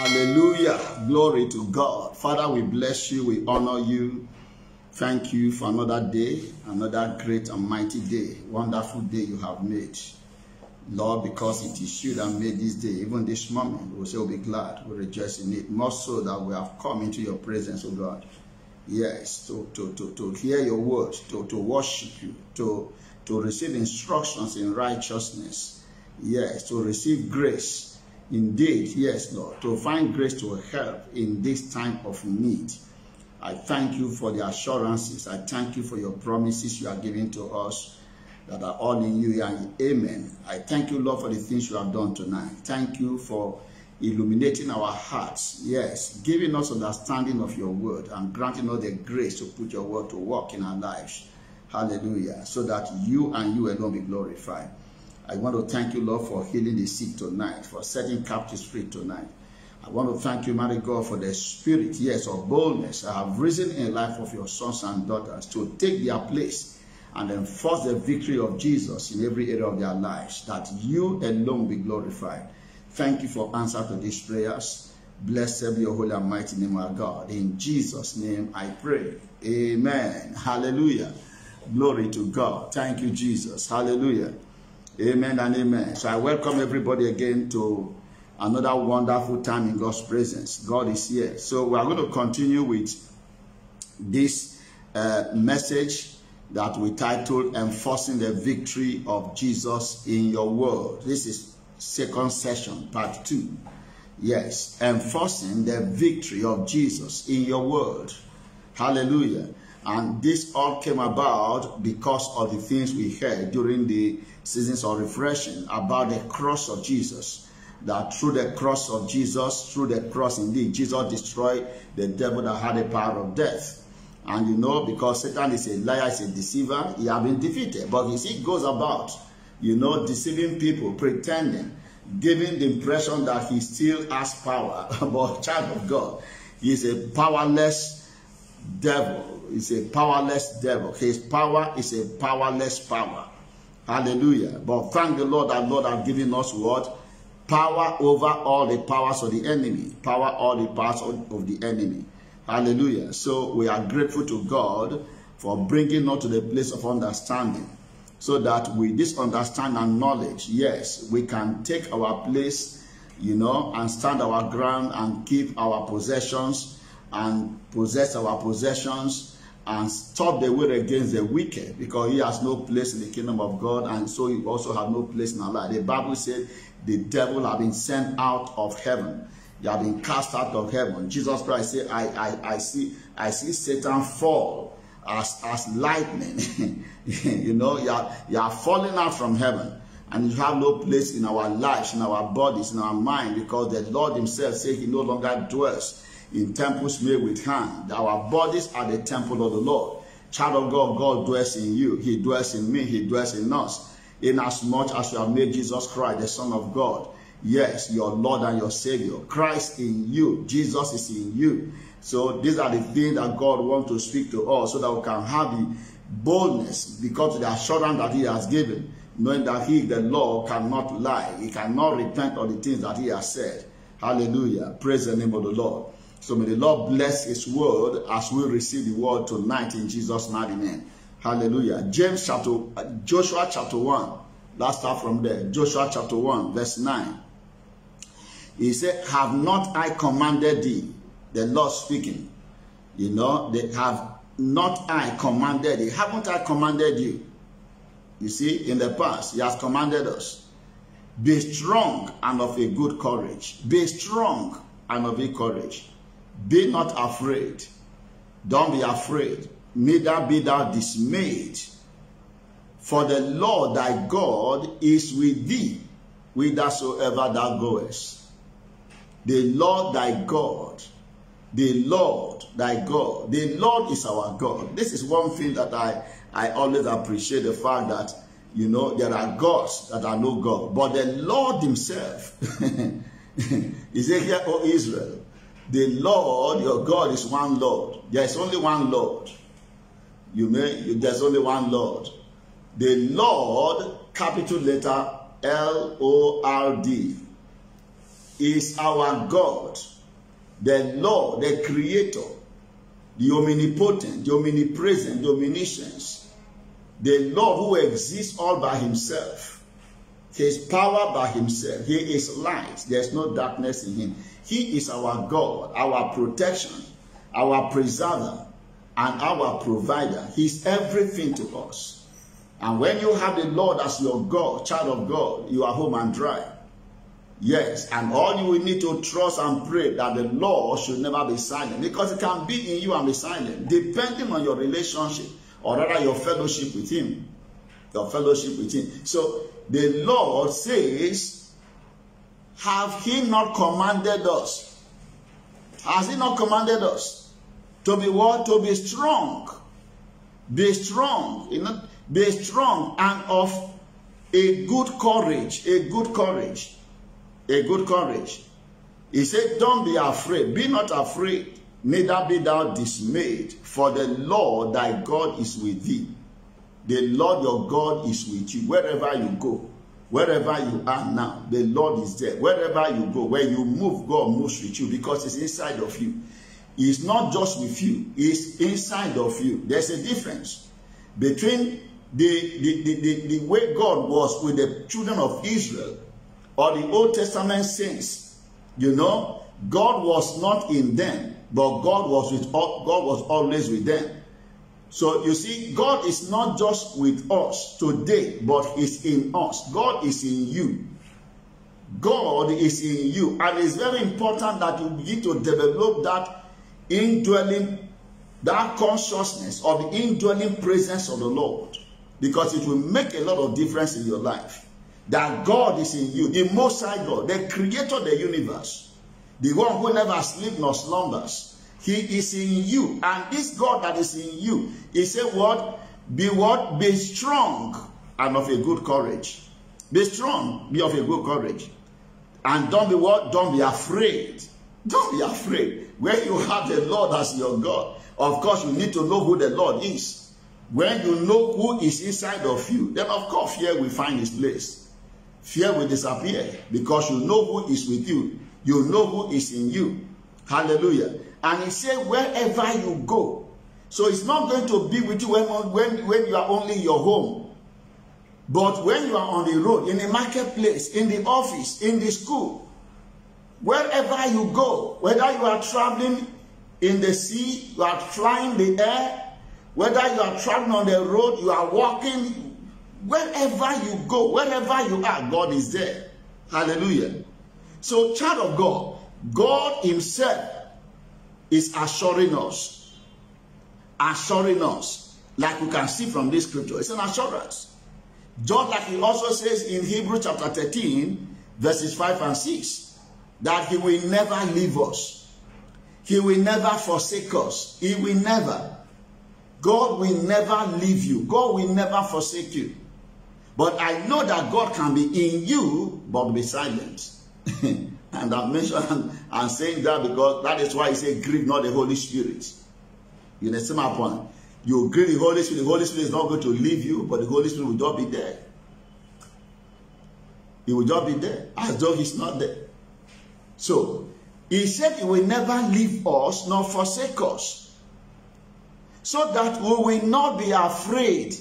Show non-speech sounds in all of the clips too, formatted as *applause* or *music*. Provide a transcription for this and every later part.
Hallelujah. Glory to God. Father, we bless you. We honor you. Thank you for another day, another great and mighty day, wonderful day you have made. Lord, because it is you that made this day, even this moment, we we'll be glad, we rejoice in it, more so that we have come into your presence, O God. Yes, to, to, to, to hear your word, to, to worship you, to, to receive instructions in righteousness. Yes, to receive grace. Indeed, yes, Lord, to find grace to help in this time of need. I thank you for the assurances. I thank you for your promises you are giving to us that are all in you and amen. I thank you, Lord, for the things you have done tonight. Thank you for illuminating our hearts. Yes, giving us understanding of your word and granting us the grace to put your word to work in our lives. Hallelujah. So that you and you alone be glorified. I want to thank you, Lord, for healing the sick tonight, for setting captives free tonight. I want to thank you, mighty God, for the spirit, yes, of boldness I have risen in the life of your sons and daughters to take their place and enforce the victory of Jesus in every area of their lives, that you alone be glorified. Thank you for answer to these prayers. Blessed be your holy and mighty name, our God. In Jesus' name I pray. Amen. Hallelujah. Glory to God. Thank you, Jesus. Hallelujah. Amen and amen. So I welcome everybody again to another wonderful time in God's presence. God is here. So we are going to continue with this uh, message that we titled Enforcing the Victory of Jesus in Your World. This is second session, part two. Yes, enforcing the victory of Jesus in your world. Hallelujah. And this all came about because of the things we heard during the seasons of refreshing about the cross of Jesus that through the cross of Jesus, through the cross indeed, Jesus destroyed the devil that had the power of death. And you know, because Satan is a liar, is a deceiver, he has been defeated. But you see, he goes about, you know, deceiving people, pretending, giving the impression that he still has power. *laughs* but child of God, he is a powerless devil. He's a powerless devil. His power is a powerless power. Hallelujah. But thank the Lord that Lord has given us what? power over all the powers of the enemy, power all the powers of, of the enemy. Hallelujah. So we are grateful to God for bringing us to the place of understanding so that with this understanding and knowledge, yes, we can take our place, you know, and stand our ground and keep our possessions and possess our possessions and stop the way against the wicked because he has no place in the kingdom of God and so he also has no place in our life. The Bible said the devil have been sent out of heaven. They have been cast out of heaven. Jesus Christ said, I, I, I see I see Satan fall as, as lightning. *laughs* you know, you are, you are falling out from heaven. And you have no place in our lives, in our bodies, in our mind, because the Lord himself said he no longer dwells in temples made with hand. Our bodies are the temple of the Lord. Child of God, God dwells in you. He dwells in me. He dwells in us inasmuch as you have made Jesus Christ the Son of God. Yes, your Lord and your Savior. Christ in you. Jesus is in you. So these are the things that God wants to speak to us so that we can have the boldness because of the assurance that he has given, knowing that he, the Lord, cannot lie. He cannot repent of the things that he has said. Hallelujah. Praise the name of the Lord. So may the Lord bless his word as we receive the word tonight in Jesus' mighty name. Hallelujah. James chapter, uh, Joshua chapter 1. Let's start from there. Joshua chapter 1, verse 9. He said, Have not I commanded thee? The Lord speaking. You know, they have not I commanded thee. Haven't I commanded you? You see, in the past, he has commanded us. Be strong and of a good courage. Be strong and of a courage. Be not afraid. Don't be afraid neither be thou dismayed. For the Lord thy God is with thee, whithersoever thou goest. The Lord thy God, the Lord thy God, the Lord is our God. This is one thing that I, I always appreciate the fact that, you know, there are gods that are no God, but the Lord himself, *laughs* said hear, O Israel, the Lord, your God is one Lord. There is only one Lord. You may, there's only one Lord. The Lord, capital letter L-O-R-D. is our God, the Lord, the Creator, the omnipotent, the omnipresent, the omniscience, the Lord who exists all by himself. His power by himself. He is light. There's no darkness in him. He is our God, our protection, our preserver, and our provider. He's everything to us. And when you have the Lord as your God, child of God, you are home and dry. Yes, and all you will need to trust and pray that the Lord should never be silent because it can be in you and be silent depending on your relationship or rather your fellowship with Him. Your fellowship with Him. So the Lord says, Have He not commanded us? Has He not commanded us to be what? To be strong. Be strong. Be strong and of a good courage. A good courage a good courage. He said, Don't be afraid, be not afraid, neither be thou dismayed, for the Lord thy God is with thee. The Lord your God is with you wherever you go. Wherever you are now, the Lord is there. Wherever you go, where you move, God moves with you because it's inside of you. It's not just with you, it's inside of you. There's a difference between the, the, the, the, the way God was with the children of Israel or the Old Testament saints, you know, God was not in them, but God was with God was always with them. So you see, God is not just with us today, but is in us. God is in you. God is in you. And it's very important that you begin to develop that indwelling, that consciousness of the indwelling presence of the Lord. Because it will make a lot of difference in your life that God is in you, the Most High God, the Creator of the universe, the one who never sleeps nor slumbers. He is in you, and this God that is in you, He said, "What? Be what? Be strong and of a good courage. Be strong, be of a good courage, and don't be what? Don't be afraid. Don't be afraid. When you have the Lord as your God, of course you need to know who the Lord is. When you know who is inside of you, then of course fear will find its place fear will disappear because you know who is with you. You know who is in you. Hallelujah. And he said, wherever you go. So it's not going to be with you when, when, when you are only in your home. But when you are on the road, in the marketplace, in the office, in the school, wherever you go, whether you are traveling in the sea, you are flying the air, whether you are traveling on the road, you are walking, Wherever you go, wherever you are, God is there. Hallelujah. So, child of God, God Himself is assuring us, assuring us, like we can see from this scripture. It's an assurance. Just like He also says in Hebrew chapter 13, verses 5 and 6, that He will never leave us, He will never forsake us, He will never. God will never leave you, God will never forsake you. But I know that God can be in you, but be silent. *laughs* and *laughs* I'm mentioning and saying that because that is why he said, grieve not the Holy Spirit. You understand my point? You grieve the Holy Spirit, the Holy Spirit is not going to leave you, but the Holy Spirit will just be there. He will just be there, as though he's not there. So, he said he will never leave us nor forsake us. So that we will not be afraid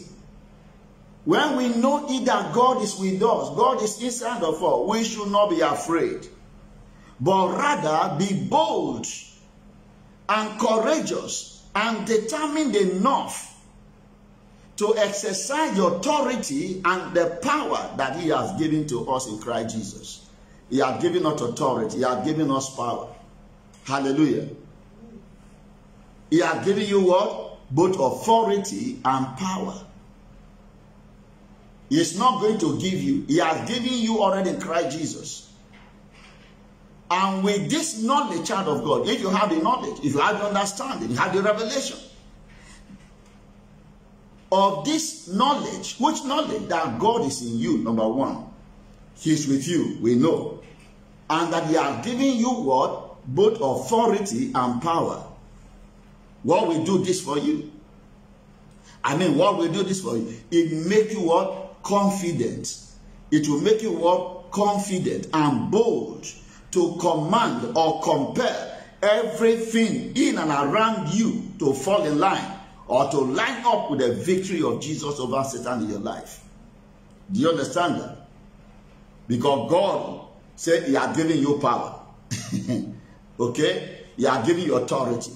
When we know either God is with us, God is inside of us, we should not be afraid, but rather be bold and courageous and determined enough to exercise the authority and the power that He has given to us in Christ Jesus. He has given us authority, He has given us power. Hallelujah. He has given you what? Both authority and power. He is not going to give you. He has given you already in Christ Jesus. And with this knowledge, child of God, if you have the knowledge, if you have the understanding, you have the revelation of this knowledge, which knowledge that God is in you, number one, He is with you, we know. And that He has given you what? Both authority and power. What will do this for you? I mean, what will do this for you? It make you what? confident. It will make you what? Confident and bold to command or compel everything in and around you to fall in line or to line up with the victory of Jesus over Satan in your life. Do you understand that? Because God said He has given you power. *laughs* okay? He has given you authority.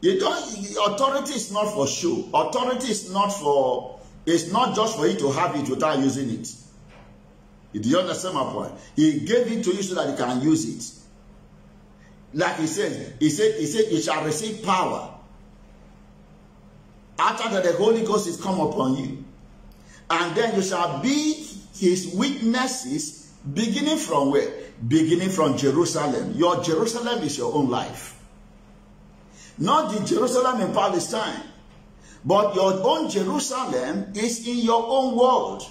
You don't authority is not for show. Authority is not for it's not just for you to have it without using it. Do you understand my point? He gave it to you so that you can use it. Like he said, he said, he said, you shall receive power. After that, the Holy Ghost is come upon you. And then you shall be his witnesses, beginning from where? Beginning from Jerusalem. Your Jerusalem is your own life. Not the Jerusalem in Palestine. But your own Jerusalem is in your own world.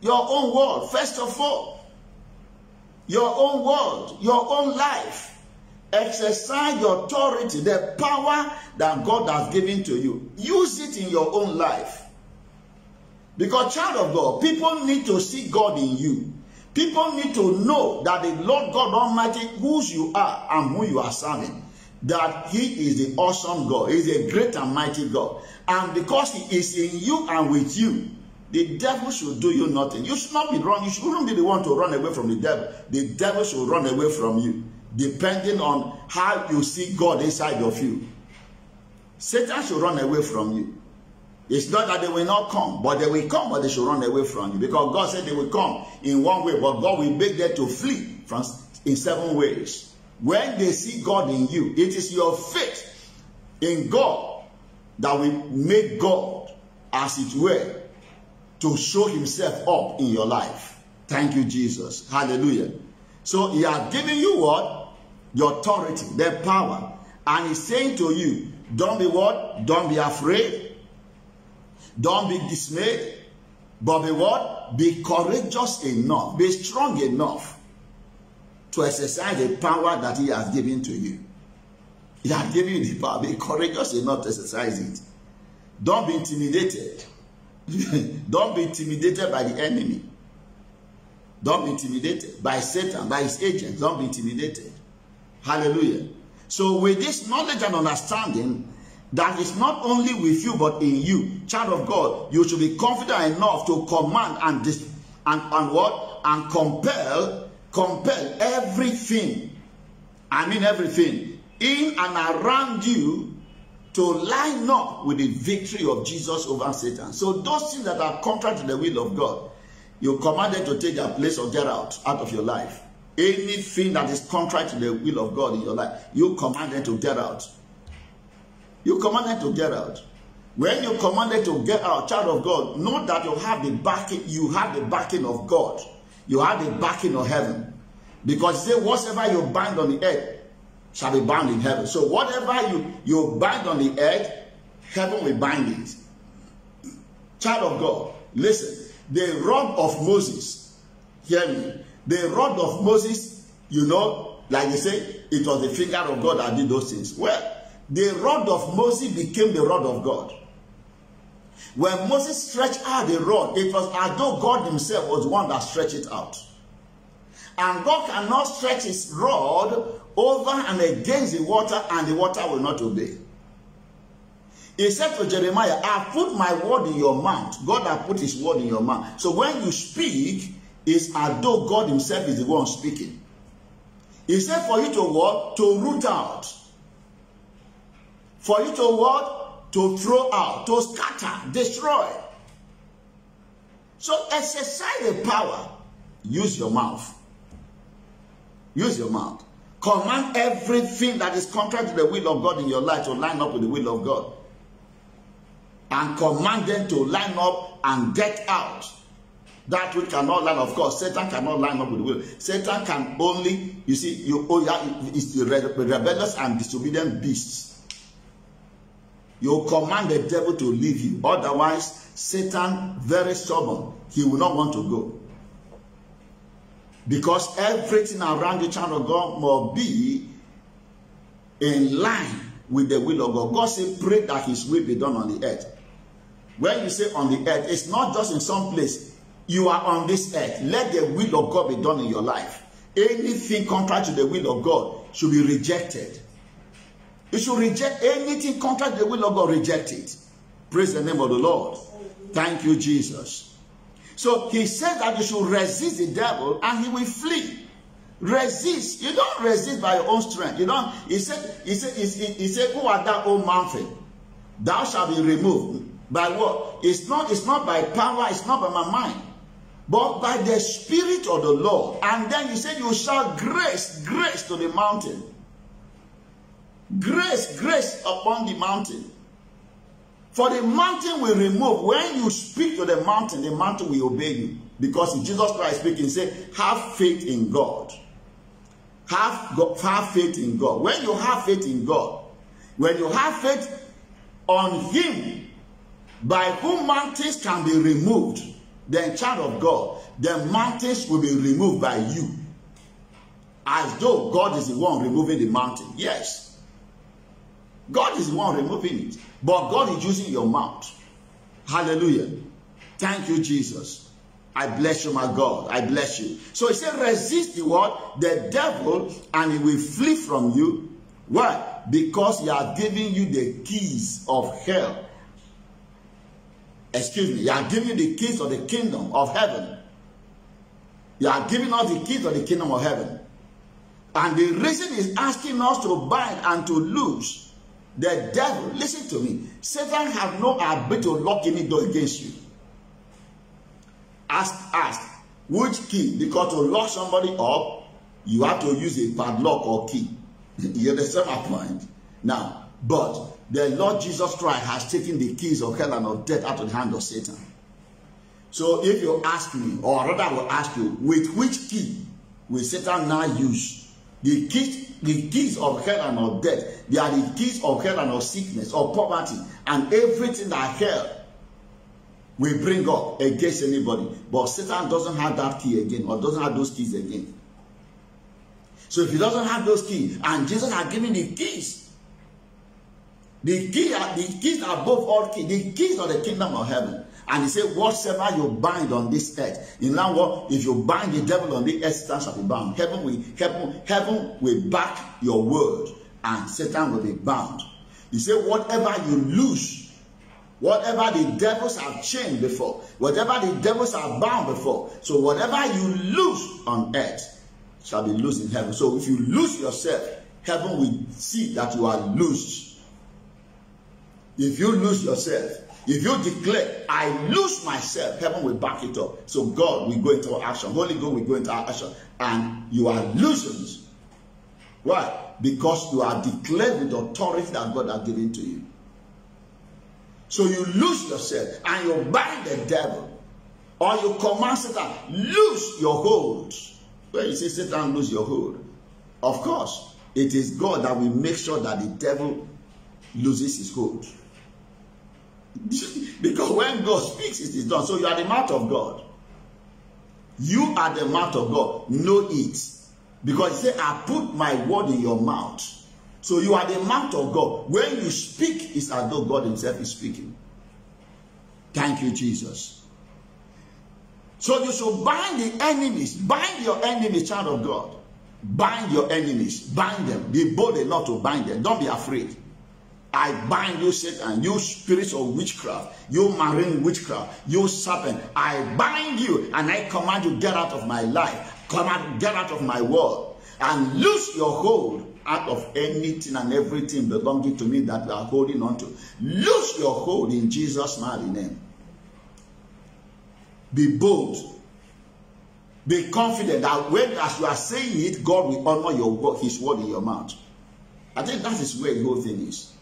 Your own world, first of all. Your own world, your own life. Exercise your authority, the power that God has given to you. Use it in your own life. Because, child of God, people need to see God in you. People need to know that the Lord God Almighty, whose you are and who you are serving, that He is the awesome God. He is a great and mighty God. And because He is in you and with you, the devil should do you nothing. You should not be wrong. You shouldn't be the one to run away from the devil. The devil should run away from you depending on how you see God inside of you. Satan should run away from you. It's not that they will not come, but they will come, but they should run away from you. Because God said they will come in one way, but God will make them to flee from in seven ways. When they see God in you, it is your faith in God that will make God, as it were, to show himself up in your life. Thank you, Jesus. Hallelujah. So he has given you what? The authority, the power. And he's saying to you, don't be what? Don't be afraid. Don't be dismayed. But be what? Be courageous enough. Be strong enough to exercise the power that he has given to you. He has given you the power. Be courageous enough to exercise it. Don't be intimidated. *laughs* Don't be intimidated by the enemy. Don't be intimidated by Satan, by his agents. Don't be intimidated. Hallelujah. So with this knowledge and understanding, that is not only with you but in you, child of God, you should be confident enough to command and dis and, and what? And compel, compel everything. I mean everything in and around you to line up with the victory of Jesus over Satan. So those things that are contrary to the will of God, You commanded to take their place or get out, out of your life. Anything that is contrary to the will of God in your life, you commanded to get out. You commanded to get out. When you commanded to get out, child of God, know that you have the backing, you have the backing of God. You have the backing of heaven. Because say, whatever you bind on the earth shall be bound in heaven. So whatever you, you bind on the earth, heaven will bind it. Child of God, listen the rod of Moses, hear me, the rod of Moses, you know, like they say, it was the finger of God that did those things. Well, the rod of Moses became the rod of God. When Moses stretched out the rod, it was as though God himself was the one that stretched it out. And God cannot stretch his rod over and against the water, and the water will not obey. He said to Jeremiah, I put my word in your mouth. God has put his word in your mouth. So when you speak, it's as though God himself is the one speaking. He said for you to what? To root out. For you to what? To throw out, to scatter, destroy. So exercise the power. Use your mouth. Use your mouth. Command everything that is contrary to the will of God in your life to line up with the will of God and command them to line up and get out. That which cannot line, of course, Satan cannot line up with the will. Satan can only, you see, you oh yeah, it's the rebellious and disobedient beasts. You command the devil to leave you. Otherwise, Satan, very stubborn, he will not want to go. Because everything around the child of God must be in line with the will of God. God said, pray that his will be done on the earth when you say on the earth, it's not just in some place. You are on this earth. Let the will of God be done in your life. anything contrary to the will of God should be rejected. You should reject anything contrary to the will of God, reject it. Praise the name of the Lord. Thank you, Jesus. So he said that you should resist the devil and he will flee. Resist. You don't resist by your own strength. You don't. He said, he said, he said, he said who art thou, O mountain? Thou shalt be removed. By what? It's not, it's not by power, it's not by my mind, but by the Spirit of the Lord. And then he said, You shall grace, grace to the mountain. Grace, grace upon the mountain. For the mountain will remove. When you speak to the mountain, the mountain will obey you. Because Jesus Christ speaking, say, have faith in God. Have, God, have faith in God. When you have faith in God, when you have faith on Him, by whom mountains can be removed, then child of God, the mountains will be removed by you. As though God is the one removing the mountain. Yes. God is the one removing it. But God is using your mouth. Hallelujah. Thank you, Jesus. I bless you, my God. I bless you. So he said, resist the what? The devil, and he will flee from you. Why? Because he has given you the keys of hell excuse me, you are giving you the keys of the kingdom of heaven. You are giving us the keys of the kingdom of heaven. And the reason is asking us to bind and to loose the devil. Listen to me. Satan have no ability to lock any door against you. Ask, ask, which key? Because to lock somebody up, you have to use a padlock or key. *laughs* you understand my point? Now, but the Lord Jesus Christ has taken the keys of hell and of death out of the hand of Satan. So if you ask me, or rather I will ask you, with which key will Satan now use? The keys, the keys of hell and of death, they are the keys of hell and of sickness, of poverty, and everything that hell will bring up against anybody. But Satan doesn't have that key again, or doesn't have those keys again. So if he doesn't have those keys, and Jesus has given the keys, The key the keys are above all keys. The keys of the kingdom of heaven. And he said, whatsoever you bind on this earth. In other words, if you bind the devil on the earth, Satan shall be bound. Heaven will, heaven, heaven will back your word, and Satan will be bound. He said, whatever you lose, whatever the devils have chained before, whatever the devils are bound before, so whatever you lose on earth shall be loose in heaven. So if you lose yourself, heaven will see that you are loose If you lose yourself, if you declare, I lose myself, heaven will back it up. So God will go into action. Holy God will go into action. And you are loosened. Why? Because you are declared with authority that God has given to you. So you lose yourself and you bind the devil. Or you command Satan, lose your hold. When you say Satan, lose your hold. Of course, it is God that will make sure that the devil loses his hold. *laughs* because when God speaks, it is done. So you are the mouth of God. You are the mouth of God. Know it. Because he said, I put my word in your mouth. So you are the mouth of God. When you speak, it's as though God himself is speaking. Thank you, Jesus. So you should bind the enemies. Bind your enemies, child of God. Bind your enemies. Bind them. Be bold enough to bind them. Don't be afraid. I bind you, Satan, you spirits of witchcraft, you marine witchcraft, you serpent. I bind you and I command you, get out of my life. Command, get out of my world and lose your hold out of anything and everything belonging to me that you are holding on to. Lose your hold in Jesus' mighty name. Be bold. Be confident that when as you are saying it, God will honor your his word in your mouth. I think that is where the whole thing is.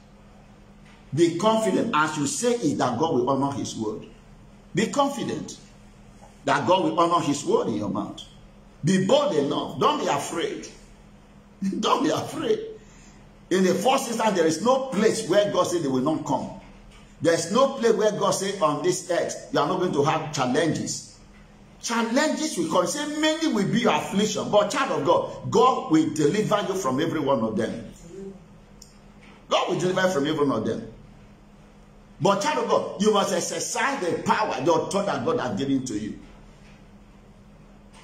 Be confident as you say it that God will honor his word. Be confident that God will honor his word in your mouth. Be bold enough. Don't be afraid. *laughs* Don't be afraid. In the first instance, there is no place where God said they will not come. There's no place where God said on this earth, you are not going to have challenges. Challenges will come. Say many will be your affliction, but child of God, God will deliver you from every one of them. God will deliver you from every one of them. But child of God, you must exercise the power, the authority that God has given to you.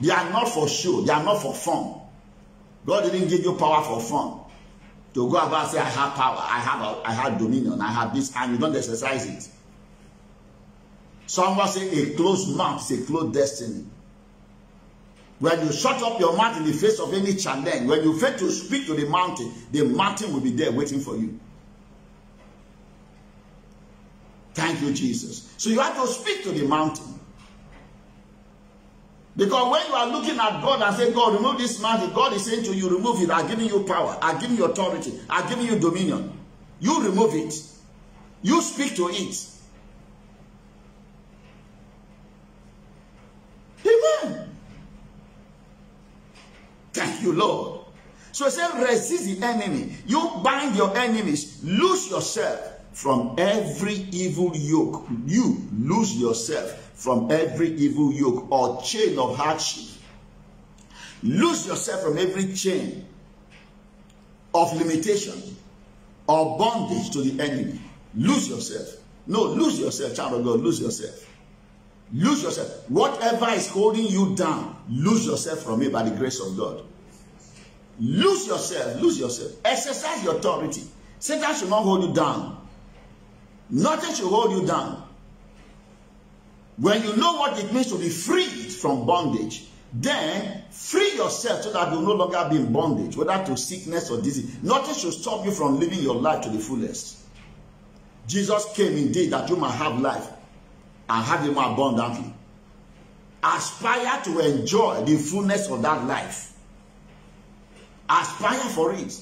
They are not for show. They are not for fun. God didn't give you power for fun. To go about and say, I have power, I have, I have dominion, I have this, and you don't exercise it. Someone say a closed mouth is a closed destiny. When you shut up your mouth in the face of any challenge, when you fail to speak to the mountain, the mountain will be there waiting for you. Thank you, Jesus. So you have to speak to the mountain. Because when you are looking at God and say, God, remove this mountain, God is saying to you, remove it. I'm giving you power. I'm giving you authority. I'm giving you dominion. You remove it. You speak to it. Amen. Thank you, Lord. So it said, resist the enemy. You bind your enemies. Lose yourself from every evil yoke. You lose yourself from every evil yoke or chain of hardship. Lose yourself from every chain of limitation or bondage to the enemy. Lose yourself. No, lose yourself, child of God. Lose yourself. Lose yourself. Whatever is holding you down, lose yourself from it by the grace of God. Lose yourself. Lose yourself. Exercise your authority. Satan should not hold you down. Nothing should hold you down. When you know what it means to be freed from bondage, then free yourself so that you no longer be in bondage, whether to sickness or disease. Nothing should stop you from living your life to the fullest. Jesus came indeed that you might have life and have it more abundantly. Aspire to enjoy the fullness of that life. Aspire for it.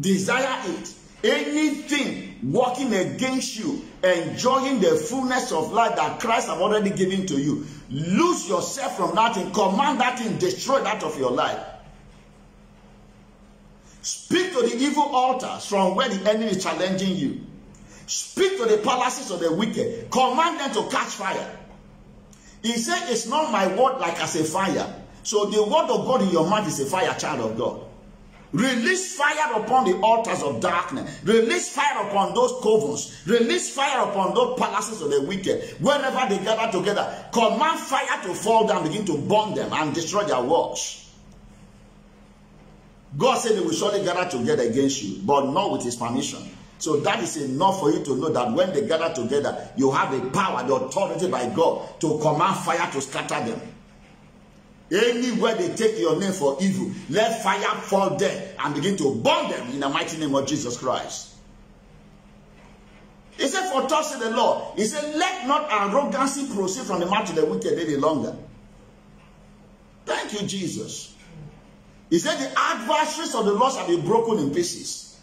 Desire it. Anything working against you, enjoying the fullness of life that Christ have already given to you, lose yourself from that and command that and destroy that of your life. Speak to the evil altars from where the enemy is challenging you. Speak to the palaces of the wicked. Command them to catch fire. He said, It's not my word like as a fire. So the word of God in your mouth is a fire, child of God. Release fire upon the altars of darkness. Release fire upon those covens. Release fire upon those palaces of the wicked. Whenever they gather together, command fire to fall down, begin to burn them and destroy their works. God said they will surely gather together against you, but not with his permission. So that is enough for you to know that when they gather together, you have a power, the authority by God to command fire to scatter them. Anywhere they take your name for evil, let fire fall there and begin to burn them in the mighty name of Jesus Christ. He said, For thus the Lord, he said, Let not arrogancy proceed from the mouth of the wicked any longer. Thank you, Jesus. He said, The adversaries of the Lord shall be broken in pieces.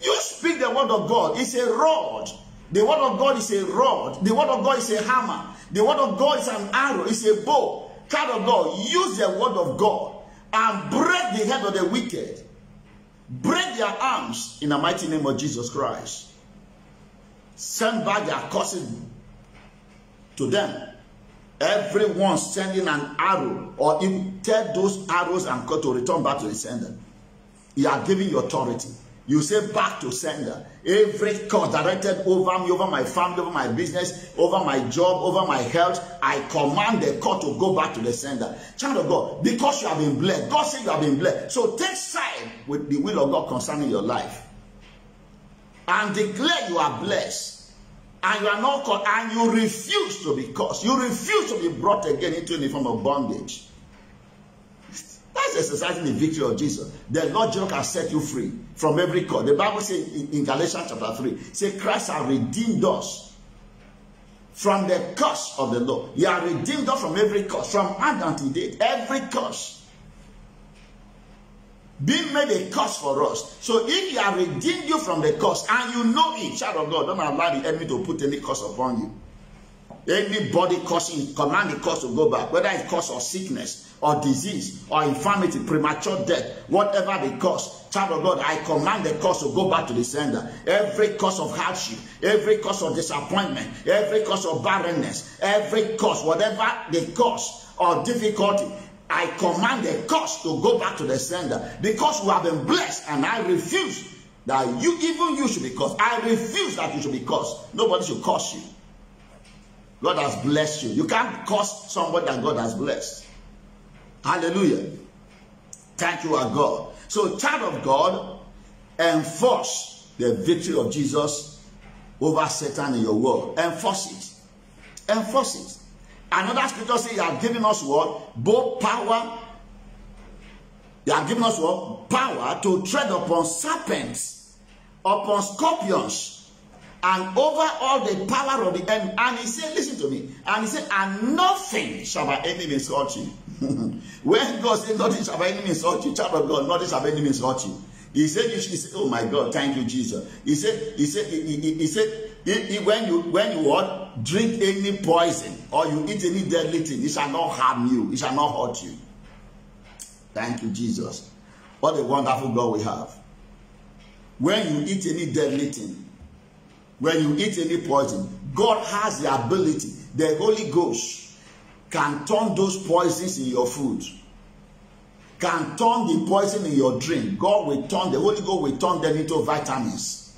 You speak the word of God, it's a rod. The word of God is a rod. The word of God is a hammer. The word of God is an arrow, it's a bow. Child of God, use the word of God and break the head of the wicked. Break their arms in the mighty name of Jesus Christ. Send back their cursing to them. Everyone sending an arrow or tell those arrows and cut to return back to the sender. You are giving your authority. You say back to sender. Every cause directed over me, over my family, over my business, over my job, over my health, I command the court to go back to the sender. Child of God, because you have been blessed, God said you have been blessed. So take side with the will of God concerning your life. And declare you are blessed. And you are not caught, and you refuse to be cursed. You refuse to be brought again into any form of bondage. That's exercising the victory of Jesus. The Lord Jesus has set you free from every curse. The Bible says in, in Galatians chapter 3, say Christ has redeemed us from the curse of the law. He has redeemed us from every curse, from Adam to date, every curse. Being made a curse for us. So if he has redeemed you from the curse and you know it, child of God, don't allow the enemy to put any curse upon you. Anybody causing, command the curse to go back, whether it's cause of sickness or disease or infirmity, premature death, whatever the cause, child of God, I command the cause to go back to the sender. Every cause of hardship, every cause of disappointment, every cause of barrenness, every cause, whatever the cause or difficulty, I command the cause to go back to the sender because we have been blessed and I refuse that you, even you should be cursed. I refuse that you should be cursed. Nobody should curse you. God has blessed you. You can't curse somebody that God has blessed. Hallelujah. Thank you, our God. So, child of God, enforce the victory of Jesus over Satan in your world. Enforce it. Enforce it. Another scripture says, You has given us what? Both power. You has given us what? Power to tread upon serpents, upon scorpions, and over all the power of the enemy. And he said, listen to me. And he said, and nothing shall by any means hurt you. *laughs* when God said nothing shall by any means hurt you, child of God, nothing shall by any means hurt you. He said, you should say, oh my God, thank you, Jesus. He said, he said, he, he, he said, he, he, when you when you what drink any poison or you eat any deadly thing, it shall not harm you, it shall not hurt you. Thank you, Jesus. What a wonderful God we have. When you eat any deadly thing, when you eat any poison, God has the ability, the Holy Ghost can turn those poisons in your food, can turn the poison in your drink. God will turn, the Holy Ghost will turn them into vitamins.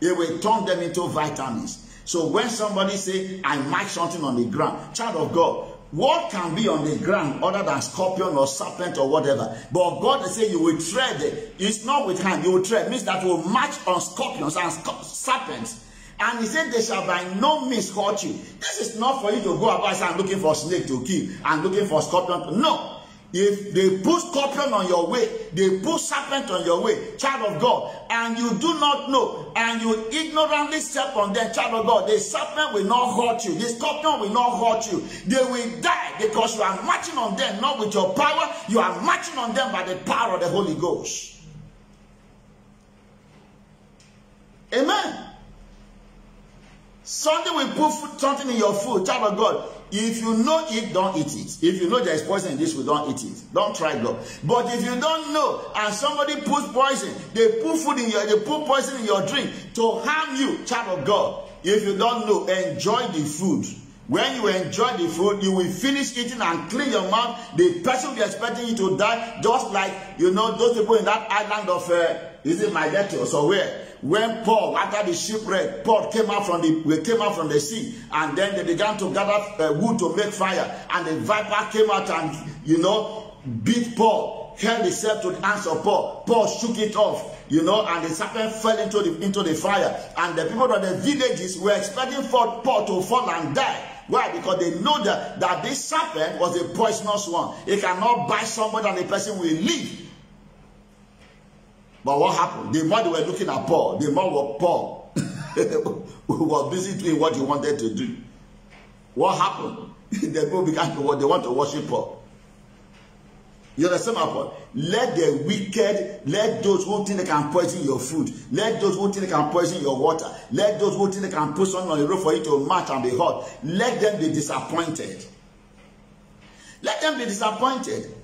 He will turn them into vitamins. So when somebody say, I mark something on the ground, child of God, what can be on the ground other than scorpion or serpent or whatever? But God is saying you will tread it. It's not with hand, you will tread. Means that will march on scorpions and serpents. And he said, They shall by no means hurt you. This is not for you to go about and looking for snake to kill and looking for scorpion. No. If they put scorpion on your way, they put serpent on your way, child of God, and you do not know, and you ignorantly step on them, child of God, the serpent will not hurt you, the scorpion will not hurt you. They will die because you are marching on them, not with your power, you are marching on them by the power of the Holy Ghost. Amen. Sunday will put something in your food, child of God. If you know it, don't eat it. If you know there is poison in this, we don't eat it. Don't try God. But if you don't know and somebody puts poison, they put food in your, they put poison in your drink to harm you, child of God. If you don't know, enjoy the food. When you enjoy the food, you will finish eating and clean your mouth. The person will be expecting you to die, just like you know those people in that island of uh, is it Miletus or where? when Paul, after the shipwreck, Paul came out from the came out from the sea, and then they began to gather uh, wood to make fire, and the viper came out and you know beat Paul, held himself to the hands of Paul. Paul shook it off, you know, and the serpent fell into the into the fire, and the people of the villages were expecting for Paul to fall and die. Why? Because they know that, that this serpent was a poisonous one. It cannot bite somebody and the person will live. But what happened? The more they were looking at Paul, the more Paul *laughs* was busy doing what he wanted to do. What happened? *laughs* the people began to what they want to worship Paul. You understand my point? Let the wicked, let those who think they can poison your food, let those who think they can poison your water, let those who think they can put something on the road for you to match and be hot, let them be disappointed. Let them be disappointed.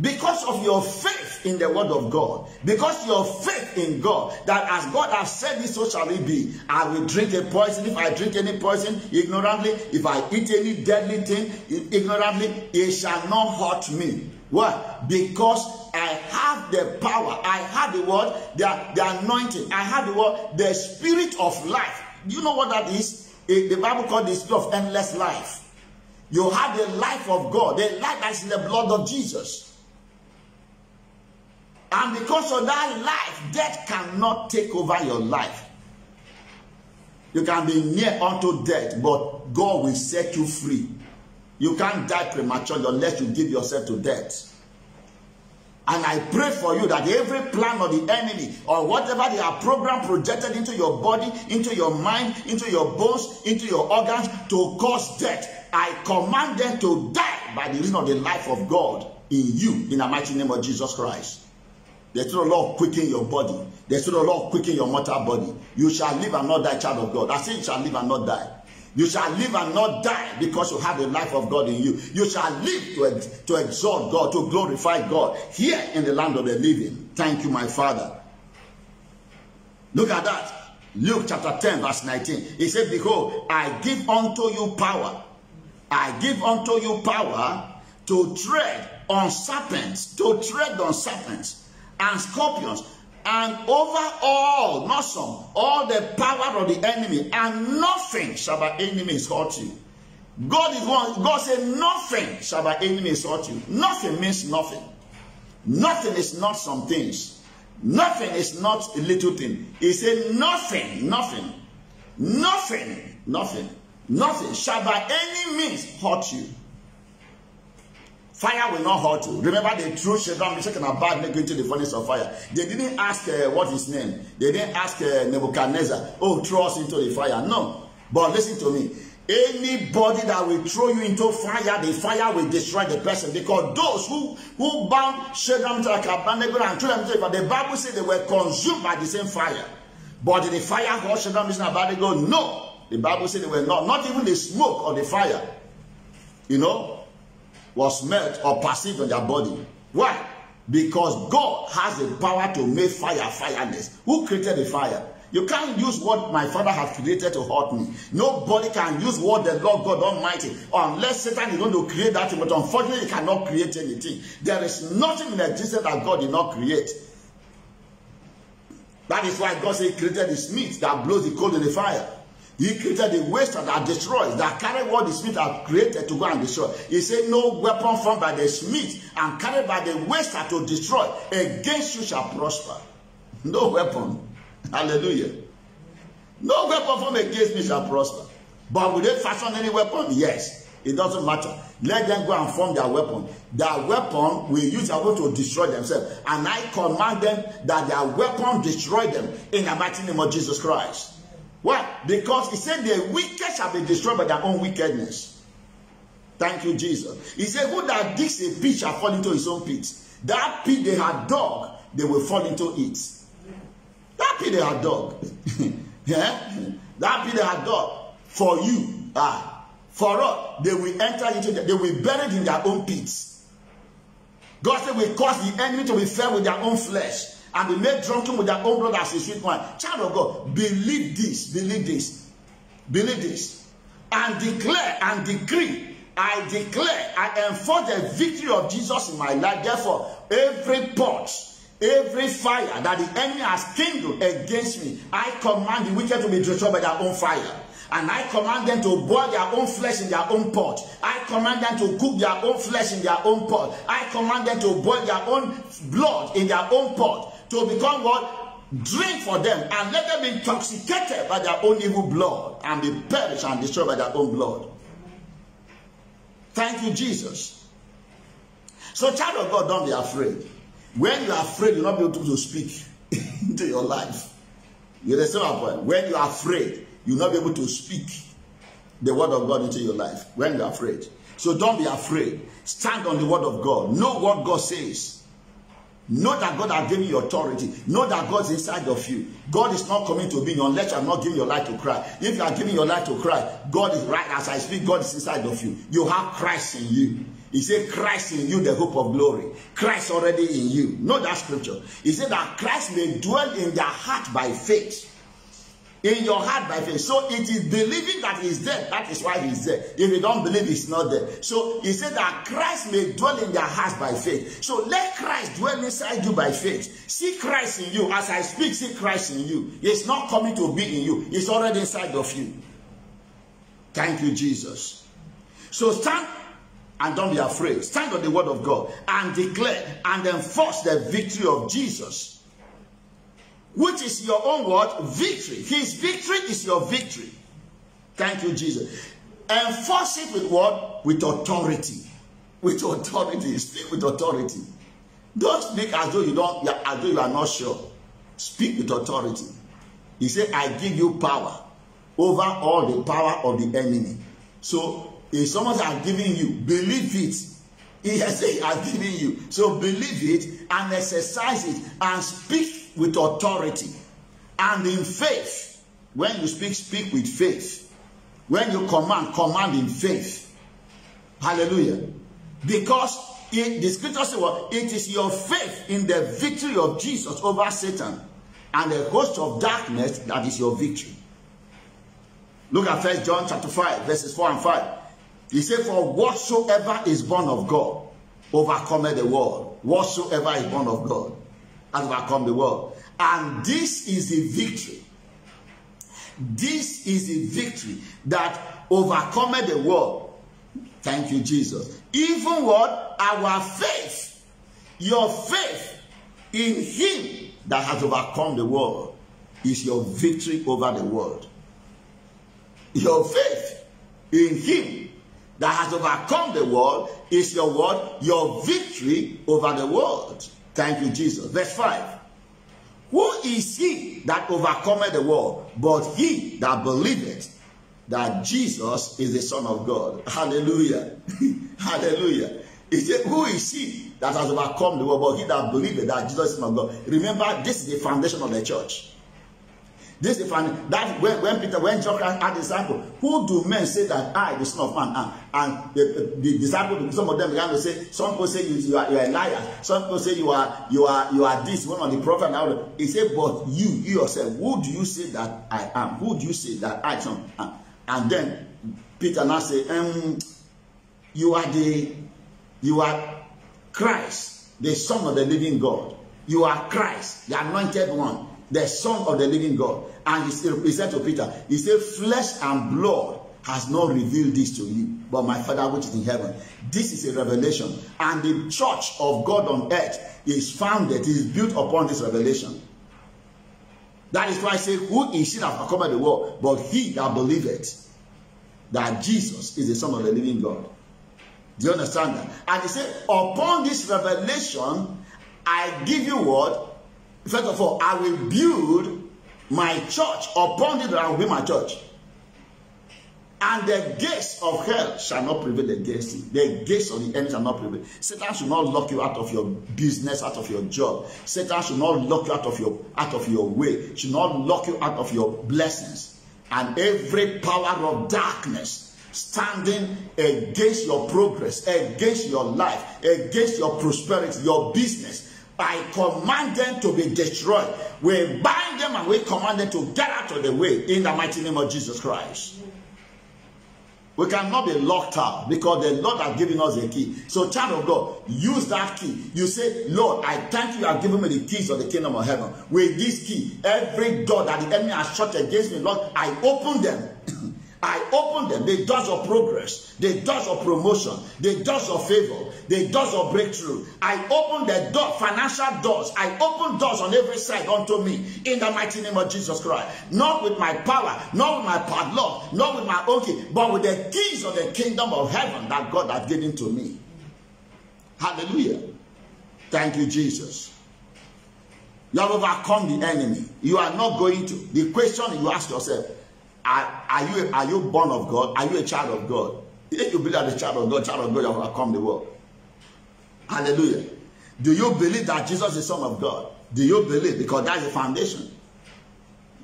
Because of your faith in the word of God, because your faith in God, that as God has said it, so shall it be. I will drink a poison. If I drink any poison ignorantly, if I eat any deadly thing ignorantly, it shall not hurt me. Why? Because I have the power, I have the word, the, the anointing, I have the word, the spirit of life. Do you know what that is? Eh, the Bible called the spirit of endless life. You have the life of God, the life that's in the blood of Jesus. And because of that life, death cannot take over your life. You can be near unto death, but God will set you free. You can't die prematurely unless you give yourself to death. And I pray for you that every plan of the enemy or whatever they are programmed projected into your body, into your mind, into your bones, into your organs to cause death, I command them to die by the reason of the life of God in you in the mighty name of Jesus Christ. The the Lord quicken your body. The the Lord quicken your mortal body. You shall live and not die, child of God. I say you shall live and not die. You shall live and not die because you have the life of God in you. You shall live to, to exalt God, to glorify God here in the land of the living. Thank you, my Father. Look at that. Luke chapter 10, verse 19. He said, Behold, I give unto you power. I give unto you power to tread on serpents, to tread on serpents and scorpions and over all, not some, all the power of the enemy, and nothing shall by enemies hurt you. God is one. God said, nothing shall by enemies hurt you. Nothing means nothing. Nothing is not some things. Nothing is not a little thing. He said, nothing, nothing, nothing, nothing, nothing shall by any means hurt you. Fire will not hurt you. Remember they threw Shadrach, Meshach, and Abednego into the furnace of fire. They didn't ask uh, what his name. They didn't ask uh, Nebuchadnezzar, oh, throw us into the fire. No. But listen to me. Anybody that will throw you into fire, the fire will destroy the person. Because those who, who bound Shadrach, Meshach, and Abednego, and threw them into the fire, the Bible said they were consumed by the same fire. But the fire hurt Shadrach, Meshach, and Abednego? No. The Bible said they were not. Not even the smoke or the fire. You know, was melt or perceived on their body. Why? Because God has the power to make fire fireness. Who created the fire? You can't use what my father has created to hurt me. Nobody can use what the Lord God Almighty, unless Satan is going to create that thing. But unfortunately, he cannot create anything. There is nothing in existence that God did not create. That is why God said he created the smith that blows the coal in the fire. He created the waste that destroys, that carry what the smith has created to go and destroy. He said, No weapon formed by the smith and carried by the waster to destroy against you shall prosper. No weapon. Hallelujah. No weapon formed against me shall prosper. But will they fashion any weapon? Yes. It doesn't matter. Let them go and form their weapon. Their weapon will use their weapon to destroy themselves. And I command them that their weapon destroy them in the mighty name of Jesus Christ. Why? Because he said the wicked shall be destroyed by their own wickedness. Thank you, Jesus. He said, Who that digs a pit shall fall into his own pit. That pit they had dug, they will fall into it. That pit they had dug. *laughs* yeah? That pit they had dug for you. Ah, for us, they will enter into the, they will be buried in their own pits. God said, We cause the enemy to be fed with their own flesh and be made drunken with their own blood as a sweet wine. Child of God, believe this, believe this, believe this, and declare and decree. I declare, I enforce the victory of Jesus in my life. Therefore, every pot, every fire that the enemy has kindled against me, I command the wicked to be destroyed by their own fire. And I command them to boil their own flesh in their own pot. I command them to cook their own flesh in their own pot. I command them to boil their own blood in their own pot to become what? Drink for them and let them be intoxicated by their own evil blood and be perished and destroyed by their own blood. Thank you, Jesus. So, child of God, don't be afraid. When you are afraid, you're not able to speak *laughs* into your life. You understand my point? When you are afraid, you'll not be able to speak the word of God into your life. When you're afraid. So don't be afraid. Stand on the word of God. Know what God says. Know that God has given you authority. Know that God is inside of you. God is not coming to be unless you are not giving your life to Christ. If you are giving your life to Christ, God is right as I speak. God is inside of you. You have Christ in you. He said, Christ in you, the hope of glory. Christ already in you. Know that scripture. He said that Christ may dwell in their heart by faith in your heart by faith. So it is believing that he is dead. That is why he there. If you don't believe he's not there. So he said that Christ may dwell in their hearts by faith. So let Christ dwell inside you by faith. See Christ in you. As I speak, see Christ in you. He's not coming to be in you. He's already inside of you. Thank you, Jesus. So stand and don't be afraid. Stand on the word of God and declare and enforce the victory of Jesus which is your own word, victory. His victory is your victory. Thank you, Jesus. Enforce it with what? With authority. With authority. Speak with authority. Don't speak as though you don't, as though you are not sure. Speak with authority. He said, I give you power over all the power of the enemy. So if someone has given you, believe it. He has said he has given you. So believe it and exercise it and speak with authority and in faith. When you speak, speak with faith. When you command, command in faith. Hallelujah. Because it, the scripture says, well, it is your faith in the victory of Jesus over Satan and the host of darkness that is your victory. Look at First John chapter 5, verses 4 and 5. He said, For whatsoever is born of God overcometh the world. Whatsoever is born of God has overcome the world. And this is the victory. This is the victory that overcometh the world. Thank you, Jesus. Even what? Our faith. Your faith in Him that has overcome the world is your victory over the world. Your faith in Him that has overcome the world is your what? Your victory over the world. Thank you, Jesus. Verse 5. Who is he that overcometh the world but he that believeth that Jesus is the Son of God? Hallelujah. *laughs* Hallelujah. He said, Who is he that has overcome the world but he that believeth that Jesus is the Son of God? Remember, this is the foundation of the church. This is funny. That when, when Peter, when John had disciple, who do men say that I, the Son of Man, am? And the, the disciple, some of them began to say, some people say you, you, are, you are a liar. Some people say you are you are you are this one of the prophet. Now he said, but you, you yourself, who do you say that I am? Who do you say that I am? And then Peter now say, um, you are the you are Christ, the Son of the living God. You are Christ, the anointed one the Son of the living God. And he, said to Peter, he said, flesh and blood has not revealed this to you, but my Father which is in heaven. This is a revelation. And the church of God on earth is founded, is built upon this revelation. That is why I say, Who is he that overcometh the world? But he that believeth that Jesus is the Son of the living God. Do you understand that? And he said, Upon this revelation, I give you what? First of all, I will build my church upon it that will be my church. And the gates of hell shall not prevail against it. The gates of the enemy shall not prevail. Satan should not lock you out of your business, out of your job. Satan should not lock you out of your out of your way. Should not lock you out of your blessings. And every power of darkness standing against your progress, against your life, against your prosperity, your business, I command them to be destroyed. We bind them and we command them to get out of the way in the mighty name of Jesus Christ. We cannot be locked out because the Lord has given us a key. So, child of God, use that key. You say, Lord, I thank you, you have given me the keys of the kingdom of heaven. With this key, every door that the enemy has shut against me, Lord, I open them I open them, the doors of progress, the doors of promotion, the doors of favor, the doors of breakthrough. I open the door, financial doors. I open doors on every side unto me in the mighty name of Jesus Christ. Not with my power, not with my padlock, not with my own key, but with the keys of the kingdom of heaven that God has given to me. Hallelujah. Thank you, Jesus. You have overcome the enemy. You are not going to. The question you ask yourself, Are, are, you, are you born of God? Are you a child of God? If you believe that a child of God, child of God, you have overcome the world. Hallelujah. Do you believe that Jesus is the Son of God? Do you believe? Because that is the foundation.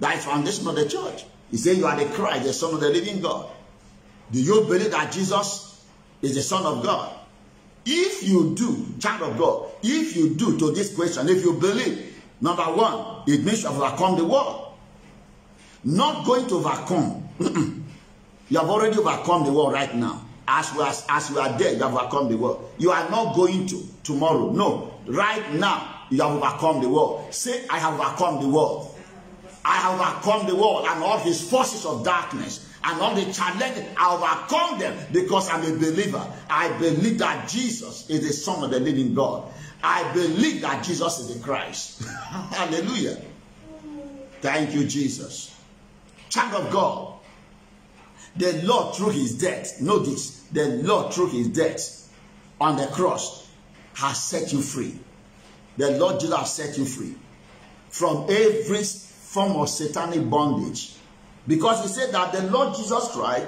That is foundation of the church. He said you are the Christ, the Son of the living God. Do you believe that Jesus is the Son of God? If you do, child of God, if you do to this question, if you believe, number one, it means you have overcome the world not going to overcome. you have already overcome the world right now. As we are, as you are there, you have overcome the world. You are not going to tomorrow. No, right now, you have overcome the world. Say, I have overcome the world. I have overcome the world and all his forces of darkness and all the challenges. I overcome them because I'm a believer. I believe that Jesus is the Son of the living God. I believe that Jesus is the Christ. *laughs* Hallelujah. Thank you, Jesus child of God. The Lord through his death, know this, the Lord through his death on the cross has set you free. The Lord Jesus has set you free from every form of satanic bondage. Because he said that the Lord Jesus Christ,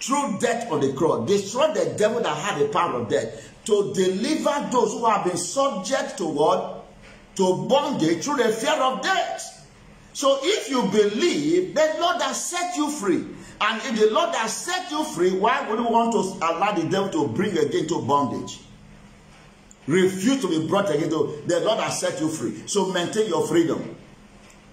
through death on the cross, destroyed the devil that had the power of death to deliver those who have been subject to what? To bondage through the fear of death. So if you believe, the Lord has set you free. And if the Lord has set you free, why would you want to allow the devil to bring again to bondage? Refuse to be brought again to the Lord has set you free. So maintain your freedom.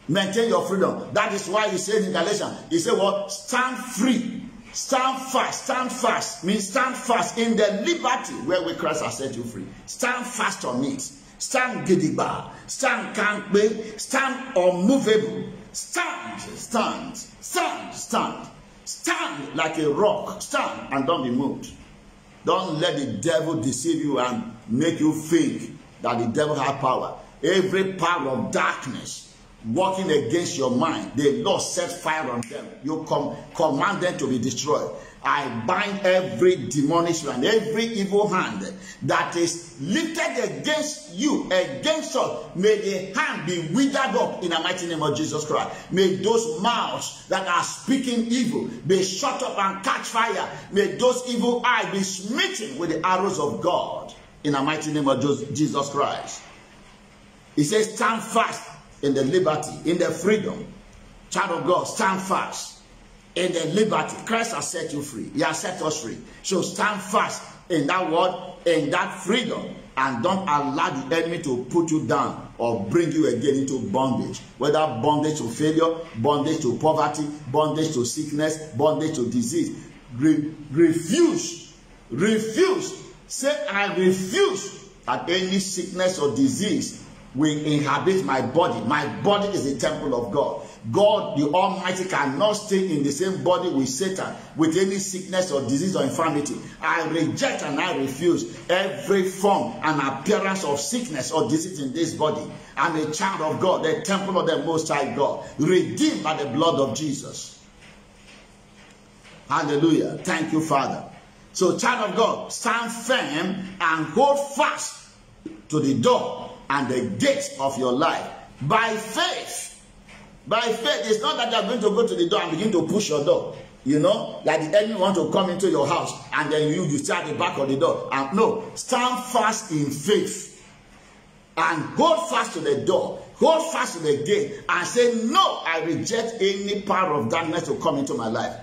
Maintain your freedom. That is why he said in Galatians, he said, What? Well, stand free Stand fast, stand fast means stand fast in the liberty where Christ has set you free. Stand fast on it. Stand gidigba, stand kankbe, stand unmovable. Stand, stand, stand, stand. Stand like a rock. Stand and don't be moved. Don't let the devil deceive you and make you think that the devil has power. Every power of darkness working against your mind, the Lord set fire on them. You com command them to be destroyed. I bind every demonic and every evil hand that is lifted against you, against us. May the hand be withered up in the mighty name of Jesus Christ. May those mouths that are speaking evil be shut up and catch fire. May those evil eyes be smitten with the arrows of God in the mighty name of Jesus Christ. He says, stand fast in the liberty, in the freedom. Child of God, stand fast in the liberty. Christ has set you free. He has set us free. So stand fast in that word, in that freedom. And don't allow the enemy to put you down or bring you again into bondage. Whether bondage to failure, bondage to poverty, bondage to sickness, bondage to disease. Re refuse. Refuse. Say, I refuse that any sickness or disease will inhabit my body. My body is the temple of God. God, the Almighty, cannot stay in the same body with Satan with any sickness or disease or infirmity. I reject and I refuse every form and appearance of sickness or disease in this body. I'm a child of God, the temple of the Most High God, redeemed by the blood of Jesus. Hallelujah. Thank you, Father. So, child of God, stand firm and hold fast to the door and the gates of your life by faith By faith, it's not that you are going to go to the door and begin to push your door. You know, like the enemy want to come into your house and then you you stay at the back of the door. And no, stand fast in faith and hold fast to the door, hold fast to the gate, and say, No, I reject any power of darkness to come into my life.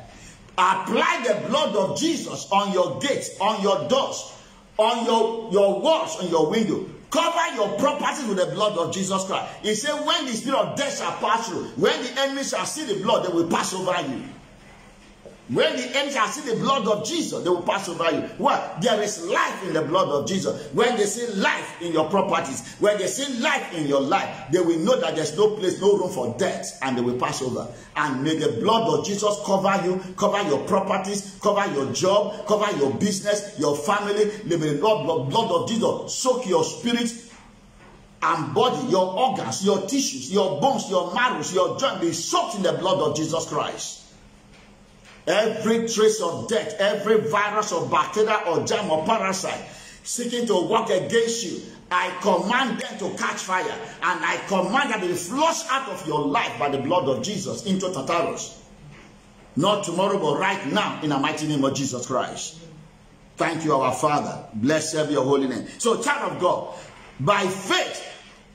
Apply the blood of Jesus on your gates, on your doors, on your, your walls, on your window. Cover your properties with the blood of Jesus Christ. He said, when the spirit of death shall pass through, when the enemy shall see the blood, they will pass over you. When the shall see the blood of Jesus, they will pass over you. What? There is life in the blood of Jesus. When they see life in your properties, when they see life in your life, they will know that there's no place, no room for death, and they will pass over. And may the blood of Jesus cover you, cover your properties, cover your job, cover your business, your family. May the blood, blood of Jesus soak your spirit and body, your organs, your tissues, your bones, your marrows, your joint be soaked in the blood of Jesus Christ. Every trace of death, every virus or bacteria or germ or parasite seeking to work against you, I command them to catch fire and I command that they be flushed out of your life by the blood of Jesus into Tartarus. Not tomorrow, but right now in the mighty name of Jesus Christ. Thank you, our Father. Blessed be your holy name. So, child of God, by faith,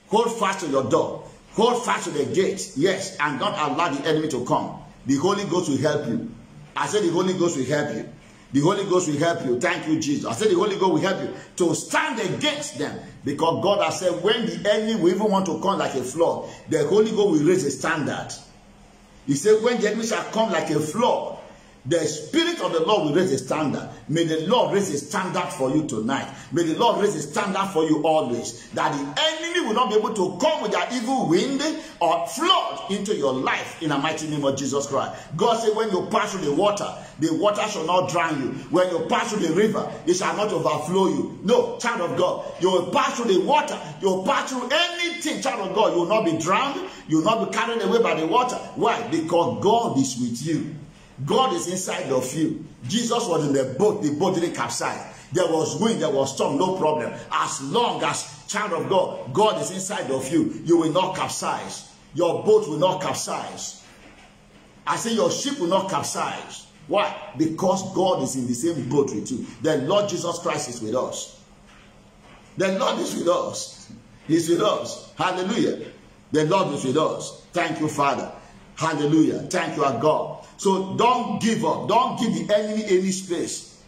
hold fast to your door. Hold fast to the gate. Yes, and don't allow the enemy to come. The Holy Ghost will help you. I said the Holy Ghost will help you. The Holy Ghost will help you. Thank you, Jesus. I said the Holy Ghost will help you to stand against them. Because God has said when the enemy will even want to come like a flood, the Holy Ghost will raise a standard. He said when the enemy shall come like a flood, The Spirit of the Lord will raise a standard. May the Lord raise a standard for you tonight. May the Lord raise a standard for you always. That the enemy will not be able to come with their evil wind or flood into your life in the mighty name of Jesus Christ. God said, when you pass through the water, the water shall not drown you. When you pass through the river, it shall not overflow you. No, child of God, you will pass through the water. You will pass through anything, child of God. You will not be drowned. You will not be carried away by the water. Why? Because God is with you. God is inside of you. Jesus was in the boat, the boat didn't capsize. There was wind, there was storm, no problem. As long as child of God, God is inside of you, you will not capsize. Your boat will not capsize. I say your ship will not capsize. Why? Because God is in the same boat with you. The Lord Jesus Christ is with us. The Lord is with us. He's with us. Hallelujah. The Lord is with us. Thank you, Father. Hallelujah. Thank you, our God. So don't give up. Don't give the enemy any space.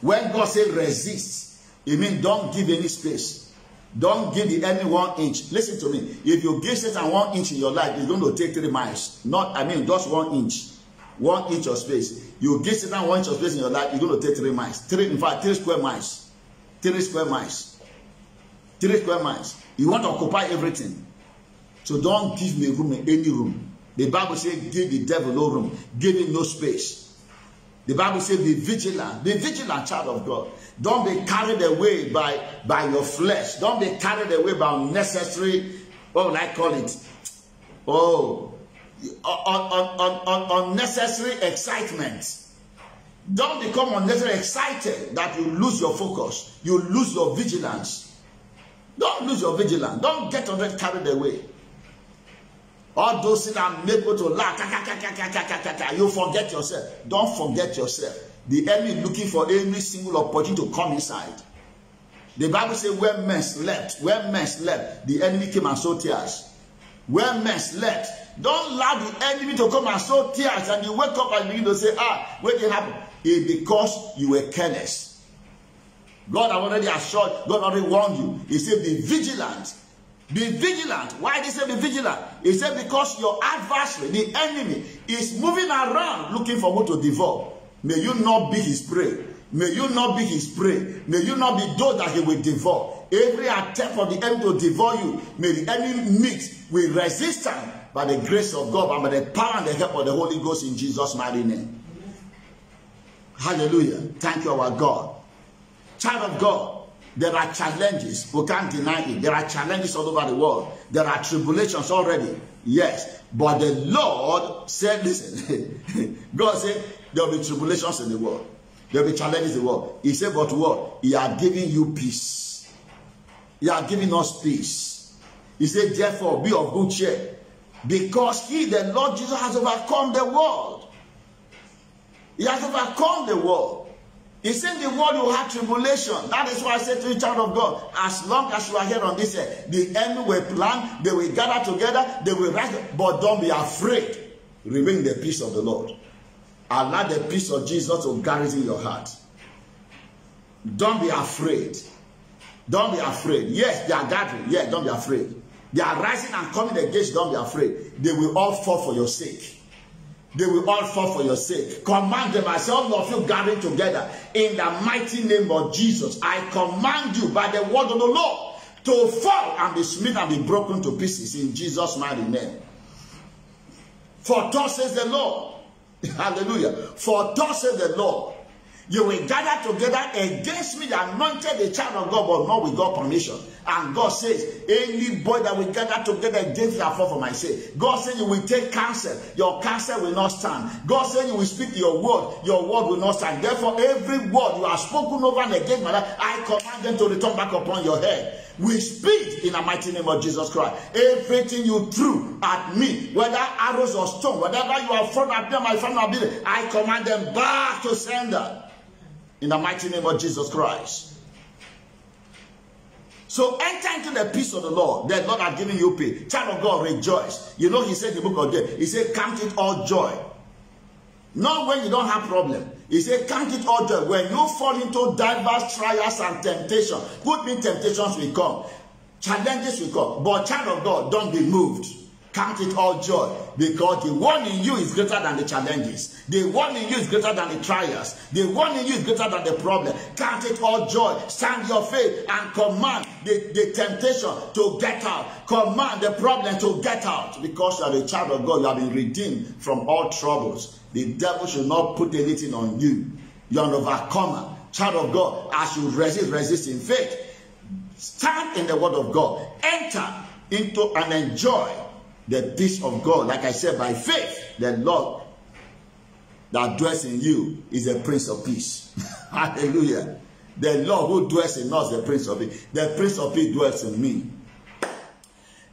When God says resist, it means don't give any space. Don't give the enemy one inch. Listen to me. If you give Satan one inch in your life, it's going to take three miles. Not, I mean, just one inch. one inch of space. You give Satan one inch of space in your life, you're going to take three miles. Three, in fact, three square miles. Three square miles. Three square miles. You want to occupy everything. So don't give me room in any room. The Bible says, give the devil no room, give him no space. The Bible says, be vigilant. Be vigilant, child of God. Don't be carried away by, by your flesh. Don't be carried away by unnecessary, what would I call it? Oh, un, un, un, unnecessary excitement. Don't become unnecessarily excited that you lose your focus. You lose your vigilance. Don't lose your vigilance. Don't get carried away. All those things are made to laugh. You forget yourself. Don't forget yourself. The enemy looking for every single opportunity to come inside. The Bible says, when men slept, when men slept, the enemy came and sowed tears. When men slept, don't allow the enemy to come and sow tears and you wake up and begin to say, ah, what did happen? It's because you were careless. God have already assured, God already warned you. He said, be vigilant Be vigilant. Why did he say be vigilant? He said because your adversary, the enemy, is moving around looking for who to devour. May you not be his prey. May you not be his prey. May you not be those that he will devour. Every attempt of the enemy to devour you, may the enemy meet with resistance by the grace of God and by the power and the help of the Holy Ghost in Jesus' mighty name. Hallelujah. Thank you, our God. Child of God, There are challenges. We can't deny it. There are challenges all over the world. There are tribulations already. Yes. But the Lord said, listen, *laughs* God said, there will be tribulations in the world. There will be challenges in the world. He said, but what? He are giving you peace. He are giving us peace. He said, therefore, be of good cheer. Because he, the Lord Jesus, has overcome the world. He has overcome the world. He said the world will have tribulation. That is why I said to the child of God, as long as you are here on this earth, the enemy will plan, they will gather together, they will rise, but don't be afraid. Remain the peace of the Lord. Allow the peace of Jesus to garrison your heart. Don't be afraid. Don't be afraid. Yes, they are gathering. Yes, don't be afraid. They are rising and coming against you. Don't be afraid. They will all fall for your sake. They will all fall for your sake. Command them as all of you gathering together in the mighty name of Jesus. I command you by the word of the Lord to fall and be smitten and be broken to pieces in Jesus' mighty name. For thus says the Lord. *laughs* Hallelujah. For thus says the Lord. You will gather together against me, the anointed the child of God, but not with God's permission. And God says, any boy that will gather together against that fall for my sake. God says you will take counsel. Your counsel will not stand. God says you will speak your word. Your word will not stand. Therefore, every word you have spoken over and against my life, I command them to return back upon your head. We speak in the mighty name of Jesus Christ. Everything you threw at me, whether arrows or stone, whatever you have thrown at me, my family, I command them back to sender. In the mighty name of Jesus Christ. So enter into the peace of the Lord. The Lord has given you peace. Child of God, rejoice. You know, he said in the book of James, he said, count it all joy. Not when you don't have problem. He said, count it all joy. When you fall into diverse trials and temptation, good mean temptations will come. Challenges will come. But child of God, don't be moved. Count it all joy because the one in you is greater than the challenges. The one in you is greater than the trials. The one in you is greater than the problem. Count it all joy. Stand your faith and command the, the temptation to get out. Command the problem to get out because you are the child of God. You have been redeemed from all troubles. The devil should not put anything on you. You are an overcomer. Child of God, as you resist, resist in faith. Stand in the word of God. Enter into and enjoy the peace of God, like I said, by faith, the Lord that dwells in you is the Prince of Peace. *laughs* Hallelujah. The Lord who dwells in us, the Prince of Peace. The Prince of Peace dwells in me.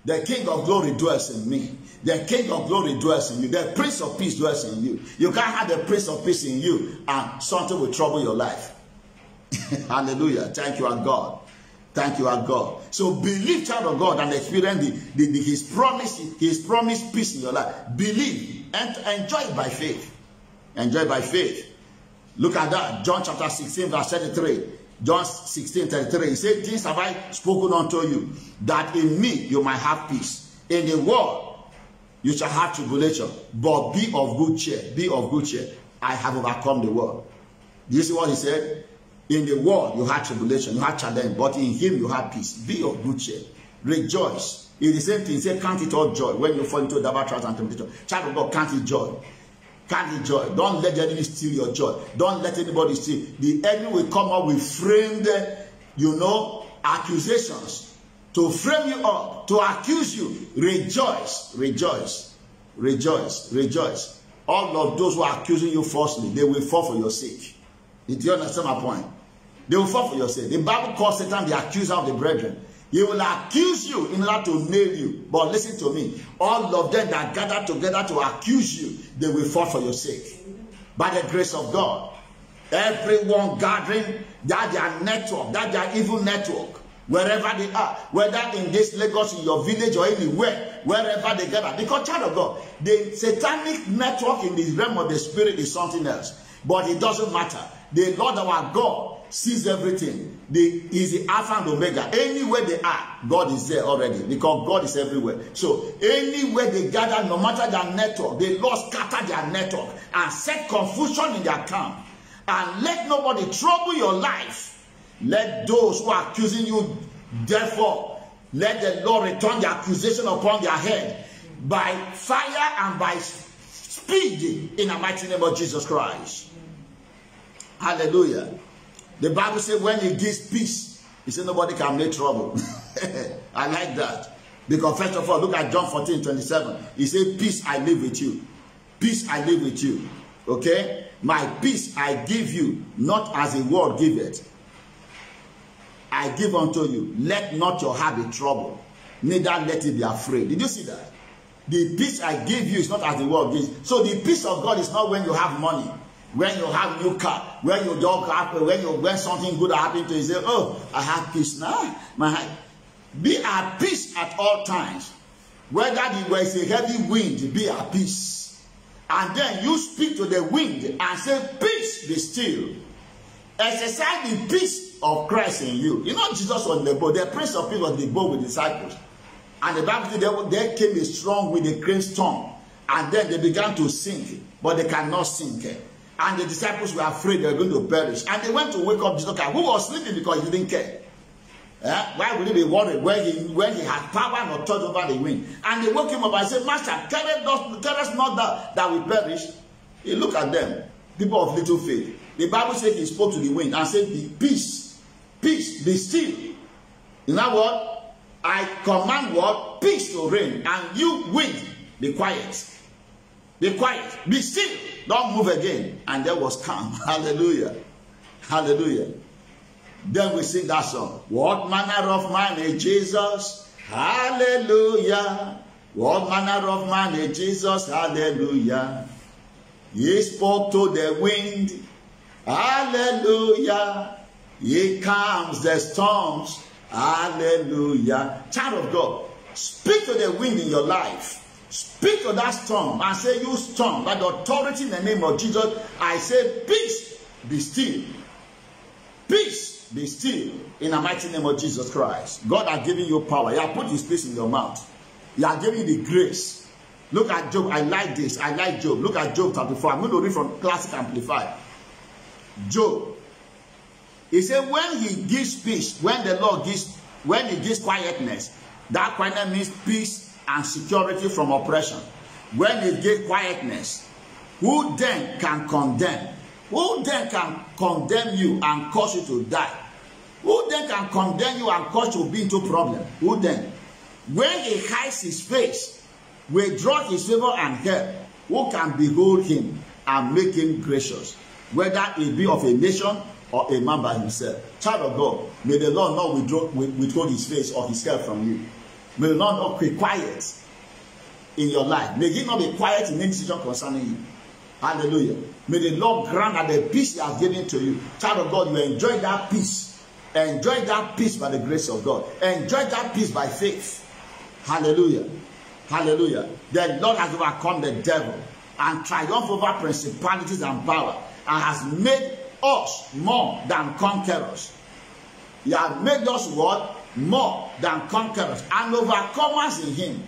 The King of Glory dwells in me. The King of Glory dwells in you. The Prince of Peace dwells in you. You can't have the Prince of Peace in you and something will trouble your life. *laughs* Hallelujah. Thank you, our God. Thank you, our God. So believe, child of God, and experience the, the, the, His promise, His promised peace in your life. Believe and enjoy by faith. Enjoy by faith. Look at that. John chapter 16, verse 33. John 16, 33. He said, Things have I spoken unto you, that in me you might have peace. In the world, You shall have tribulation, but be of good cheer. Be of good cheer. I have overcome the world. Do you see what he said? In the world, you had tribulation, you had challenge, but in him you had peace. Be of good cheer. Rejoice. It's the same thing. Say, count it all joy when you fall into double trials and temptation. Child of God, count it joy. Count it joy. Don't let the enemy steal your joy. Don't let anybody steal. The enemy will come up with framed, you know, accusations to frame you up, to accuse you. Rejoice, rejoice, rejoice, rejoice. All of those who are accusing you falsely, they will fall for your sake. Did you understand my point? They will fall for your sake. The Bible calls Satan the accuser of the brethren. He will accuse you in order to nail you. But listen to me. All of them that gather together to accuse you, they will fall for your sake. By the grace of God. Everyone gathering, that their network, that their evil network, wherever they are, whether in this Lagos, in your village, or anywhere, wherever they gather. Because, child of God, the satanic network in the realm of the spirit is something else. But it doesn't matter. The Lord our God sees everything. The is the Alpha and Omega. Anywhere they are, God is there already because God is everywhere. So anywhere they gather, no matter their network, they lost scatter their network and set confusion in their camp. And let nobody trouble your life. Let those who are accusing you, therefore, let the Lord return the accusation upon their head by fire and by speed in the mighty name of Jesus Christ. Hallelujah. The Bible says when he gives peace, he said nobody can make trouble. *laughs* I like that. Because first of all, look at John 14, 27. He said, Peace I live with you. Peace I live with you. Okay? My peace I give you, not as the world giveth. I give unto you. Let not your heart be troubled, neither let it be afraid. Did you see that? The peace I give you is not as the world gives. So the peace of God is not when you have money when you have new car when you dog when you when something good happen to you say oh i have peace now. My be at peace at all times. Whether there is a heavy wind be at peace. And then you speak to the wind and say peace be still. Exercise the peace of christ in you. You know jesus was the boat. The prince of peace was the boat with disciples. And the bible there, there came a strong with a great storm. And then they began to sink but they cannot sink And the disciples were afraid they were going to perish. And they went to wake up Jesus who was sleeping because he didn't care. Eh? Why would he be worried when he when he had power and authority over the wind? And they woke him up and said, Master, tell us, tell us not that, that we perish. He looked at them, people of little faith. The Bible said he spoke to the wind and said, Be peace, peace, be still. You know what? I command what? Peace to reign. And you wind, be quiet. Be quiet. Be still. Don't move again. And there was calm. *laughs* Hallelujah. Hallelujah. Then we sing that song. What manner of man is Jesus? Hallelujah. What manner of man is Jesus? Hallelujah. He spoke to the wind. Hallelujah. He calms the storms. Hallelujah. Child of God, speak to the wind in your life. Speak to that storm and say, You storm, by the authority in the name of Jesus, I say, Peace, be still. Peace, be still. In the mighty name of Jesus Christ. God has given you power. He has put his peace in your mouth. He has given you the grace. Look at Job. I like this. I like Job. Look at Job chapter 4. I'm going to read from Classic Amplified. Job. He said, when he gives peace, when the Lord gives, when he gives quietness, that quietness means peace and security from oppression. When it gave quietness, who then can condemn? Who then can condemn you and cause you to die? Who then can condemn you and cause you to be into problem? Who then? When he hides his face, withdraw his favor and help, who can behold him and make him gracious? Whether it be of a nation or a man by himself. Child of God, may the Lord not withdraw, withhold his face or his help from you. May Lord not be quiet in your life. May He not be quiet in any decision concerning you. Hallelujah. May the Lord grant that the peace He has given to you. Child of God, you enjoy that peace. Enjoy that peace by the grace of God. Enjoy that peace by faith. Hallelujah. Hallelujah. The Lord has overcome the devil and triumphed over principalities and power and has made us more than conquerors. He has made us what? More than conquerors and overcomers in him.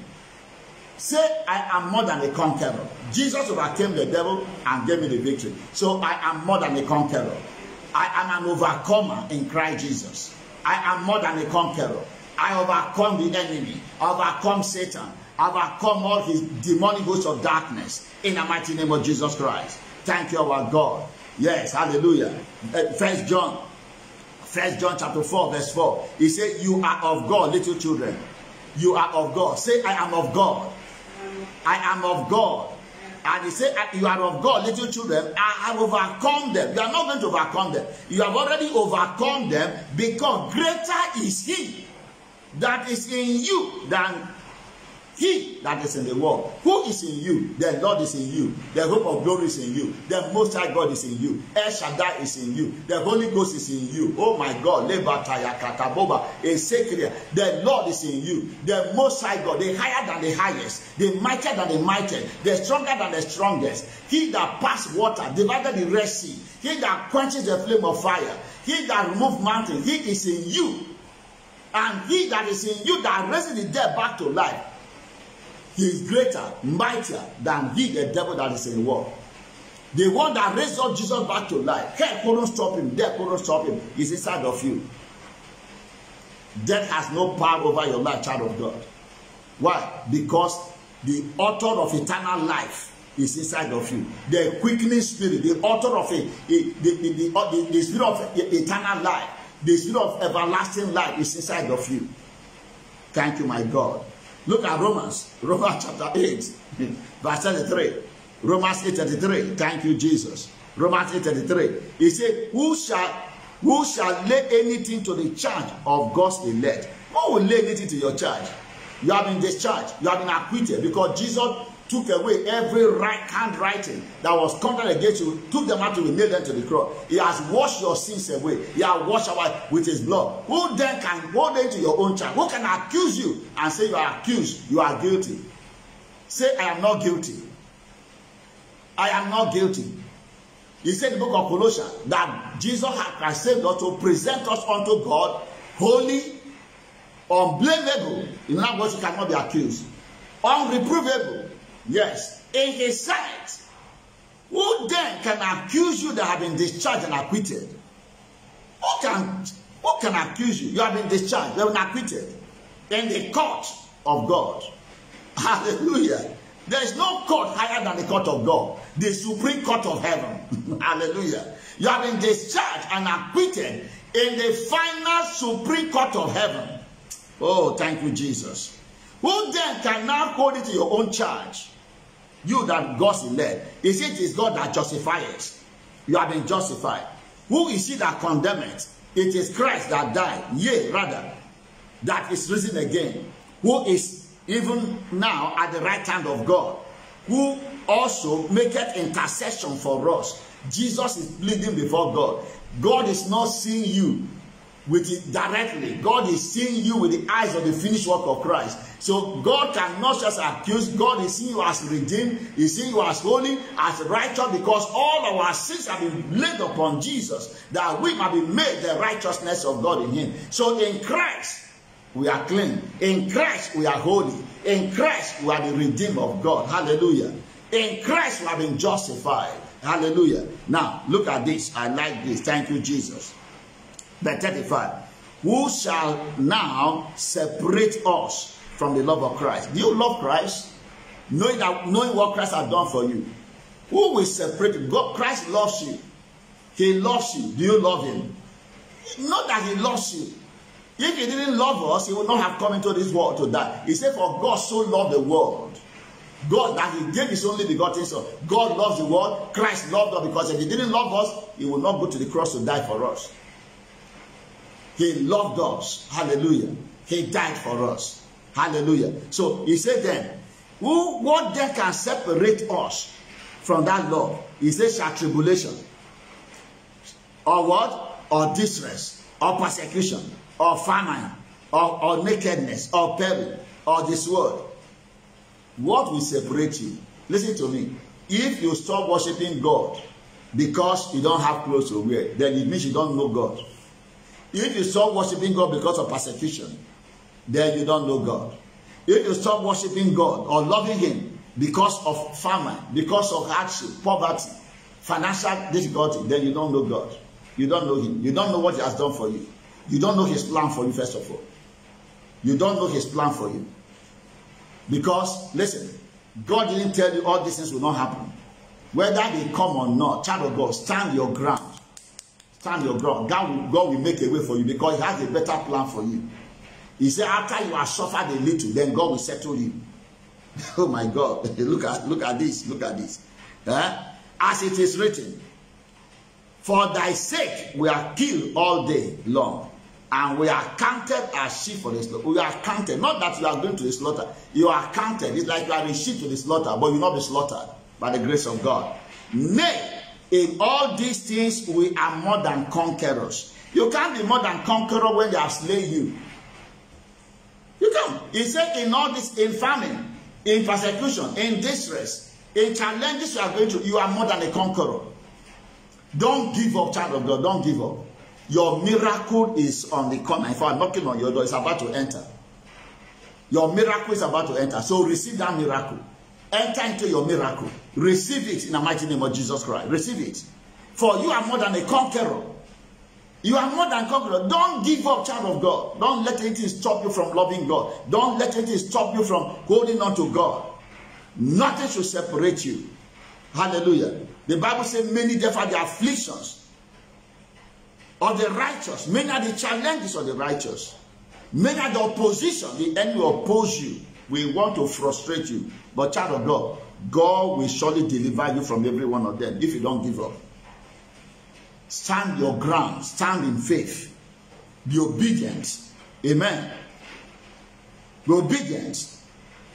Say, I am more than a conqueror. Jesus overcame the devil and gave me the victory. So I am more than a conqueror. I am an overcomer in Christ Jesus. I am more than a conqueror. I overcome the enemy. Overcome Satan. Overcome all his demonic hosts of darkness in the mighty name of Jesus Christ. Thank you, our God. Yes, hallelujah. Uh, First John, First John chapter 4, verse 4. He said, You are of God, little children. You are of God. Say, I am of God. I am of God. And he said, You are of God, little children. I have overcome them. You are not going to overcome them. You have already overcome them because greater is He that is in you than He that is in the world. Who is in you? The Lord is in you. The hope of glory is in you. The Most High God is in you. El Shaddai is in you. The Holy Ghost is in you. Oh my God. The Lord is in you. The Most High God, the higher than the highest, the mightier than the mightiest, the stronger than the strongest. He that passed water, divided the Red Sea. He that quenches the flame of fire. He that removed mountains. He is in you. And he that is in you that raises the dead back to life He is greater, mightier than he, the devil that is in the world. The one that raised up Jesus back to life. Hell couldn't stop him. Death couldn't stop him. He's inside of you. Death has no power over your life, child of God. Why? Because the author of eternal life is inside of you. The quickening spirit, the author of it, the, the, the, the, the spirit of eternal life, the spirit of everlasting life is inside of you. Thank you, my God. Look at Romans, Romans chapter 8, verse 33. Romans 8 33. Thank you, Jesus. Romans 8 33. He said, Who shall who shall lay anything to the charge of God's elect? Who will lay anything to your charge? You have been discharged, you have been acquitted because Jesus took away every right handwriting that was counted against you, took them out to nailed them to the cross. He has washed your sins away. He has washed away with his blood. Who then can hold into your own charge? Who can accuse you and say you are accused, you are guilty? Say, I am not guilty. I am not guilty. He said in the book of Colossians that Jesus has saved us to present us unto God holy, unblameable. In other words, you cannot be accused. Unreprovable Yes, in his sight. Who then can accuse you that have been discharged and acquitted? Who can, who can accuse you? You have been discharged, you have been acquitted in the court of God. *laughs* Hallelujah. There is no court higher than the court of God, the supreme court of heaven. *laughs* Hallelujah. You have been discharged and acquitted in the final supreme court of heaven. Oh, thank you, Jesus. Who then can now hold it to your own charge? You that God's elect. Is it is God that justifies? You have been justified. Who is he that condemneth? It is Christ that died, yea, rather, that is risen again, who is even now at the right hand of God, who also maketh intercession for us. Jesus is pleading before God. God is not seeing you with it directly. God is seeing you with the eyes of the finished work of Christ. So God cannot just accuse. God is seeing you as redeemed. He's seeing you as holy, as righteous, because all our sins have been laid upon Jesus, that we might be made the righteousness of God in Him. So in Christ, we are clean. In Christ, we are holy. In Christ, we are the redeemed of God. Hallelujah. In Christ, we have been justified. Hallelujah. Now, look at this. I like this. Thank you, Jesus. Verse 35. Who shall now separate us from the love of Christ? Do you love Christ? Knowing that knowing what Christ has done for you. Who will separate you? God, Christ loves you. He loves you. Do you love him? Not that he loves you. If he didn't love us, he would not have come into this world to die. He said, For God so loved the world. God, that he gave his only begotten son. God loves the world. Christ loved us because if he didn't love us, he would not go to the cross to die for us. He loved us. Hallelujah. He died for us. Hallelujah. So he said then, who what then can separate us from that love? He says shall tribulation. Or what? Or distress, or persecution, or famine, or, or nakedness, or peril, or this world. What will separate you? Listen to me. If you stop worshiping God because you don't have clothes to wear, then it means you don't know God. If you stop worshiping God because of persecution, then you don't know God. if you stop worshiping God or loving Him because of famine, because of hardship, poverty, financial difficulty, then you don't know God. You don't know Him. You don't know what He has done for you. You don't know His plan for you, first of all. You don't know His plan for you. Because, listen, God didn't tell you all these things will not happen. Whether they come or not, child of God, stand your ground. Stand your ground. God will, God will make a way for you because He has a better plan for you. He said, after you have suffered a little, then God will settle you. *laughs* Oh my God. *laughs* look at look at this. Look at this. As it is written, For thy sake we are killed all day long, and we are counted as sheep for the slaughter. We are counted. Not that you are going to the slaughter. You are counted. It's like you are a sheep to the slaughter, but you will not be slaughtered by the grace of God. Nay, in all these things we are more than conquerors. You can't be more than conqueror when they have slain you. You can. He said, in all this, in famine, in persecution, in distress, in challenges you are going through, you are more than a conqueror. Don't give up, child of God. Don't give up. Your miracle is on the corner. If I'm knocking on your door, it's about to enter. Your miracle is about to enter. So receive that miracle. Enter into your miracle. Receive it in the mighty name of Jesus Christ. Receive it. For you are more than a conqueror. You are more than conqueror. Don't give up, child of God. Don't let anything stop you from loving God. Don't let anything stop you from holding on to God. Nothing should separate you. Hallelujah. The Bible says many therefore the afflictions of the righteous. Many are the challenges of the righteous. Many are the opposition. The enemy will oppose you. We want to frustrate you. But child of God, God will surely deliver you from every one of them if you don't give up. Stand your ground. Stand in faith. Be obedient. Amen. Be obedient.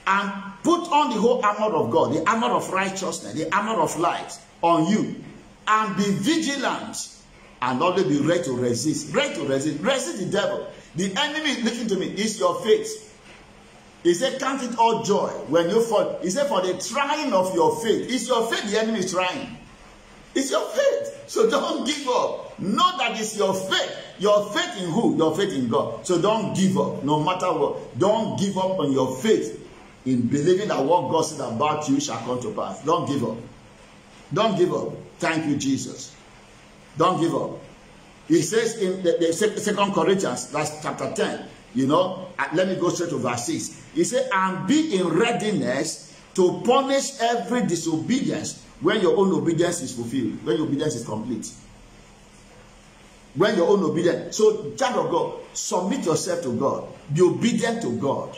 And put on the whole armor of God, the armor of righteousness, the armor of light on you. And be vigilant. And always be ready to resist. Ready to resist. Resist the devil. The enemy, listen to me, is your faith. He said, Count it all joy when you fall. He said, For the trying of your faith. It's your faith the enemy is trying. It's your faith. So don't give up. Know that it's your faith. Your faith in who? Your faith in God. So don't give up, no matter what. Don't give up on your faith in believing that what God said about you shall come to pass. Don't give up. Don't give up. Thank you, Jesus. Don't give up. He says in the, the second Corinthians, that's chapter 10, you know, uh, let me go straight to verse 6. He said, and be in readiness to punish every disobedience when your own obedience is fulfilled, when your obedience is complete. When your own obedience. So, child of God, submit yourself to God. Be obedient to God.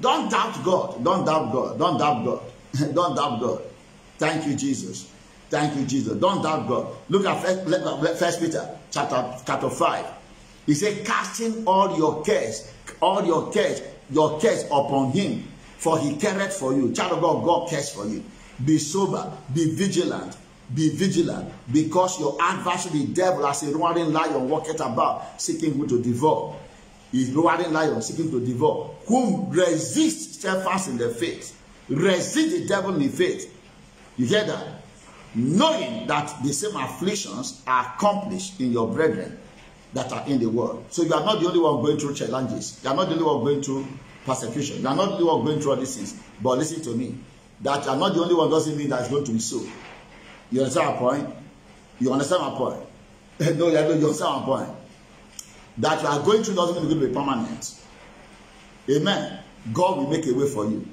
Don't doubt God. Don't doubt God. Don't doubt God. *laughs* Don't doubt God. Thank you, Jesus. Thank you, Jesus. Don't doubt God. Look at First, First Peter chapter, chapter 5. He said, casting all your cares, all your cares, your cares upon him, for he careth for you. Child of God, God cares for you. Be sober, be vigilant, be vigilant, because your adversary, the devil, as a roaring lion, walketh about, seeking who to devour. He's roaring lion, seeking to devour. Whom resist steadfast in the faith. Resist the devil in the faith. You hear that? Knowing that the same afflictions are accomplished in your brethren that are in the world. So you are not the only one going through challenges. You are not the only one going through persecution. You are not the only one going through all these things. But listen to me that you are not the only one doesn't mean that it's going to be so. You understand my point? You understand my point? *laughs* no, you understand my point. That you are going through doesn't mean it's going to be permanent. Amen. God will make a way for you.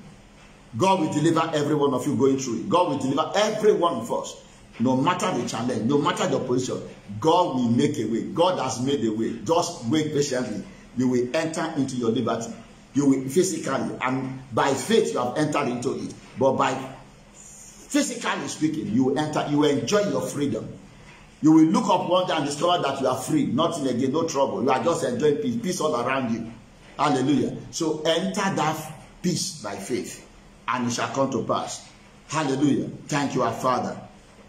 God will deliver every one of you going through it. God will deliver every one of us. No matter the challenge, no matter the opposition, God will make a way. God has made a way. Just wait patiently. You will enter into your liberty. You will physically, and by faith you have entered into it. But by physically speaking, you enter, you enjoy your freedom. You will look up one day and discover that you are free, nothing again, no trouble. You are just enjoying peace, peace all around you. Hallelujah. So enter that peace by faith, and it shall come to pass. Hallelujah. Thank you, our Father.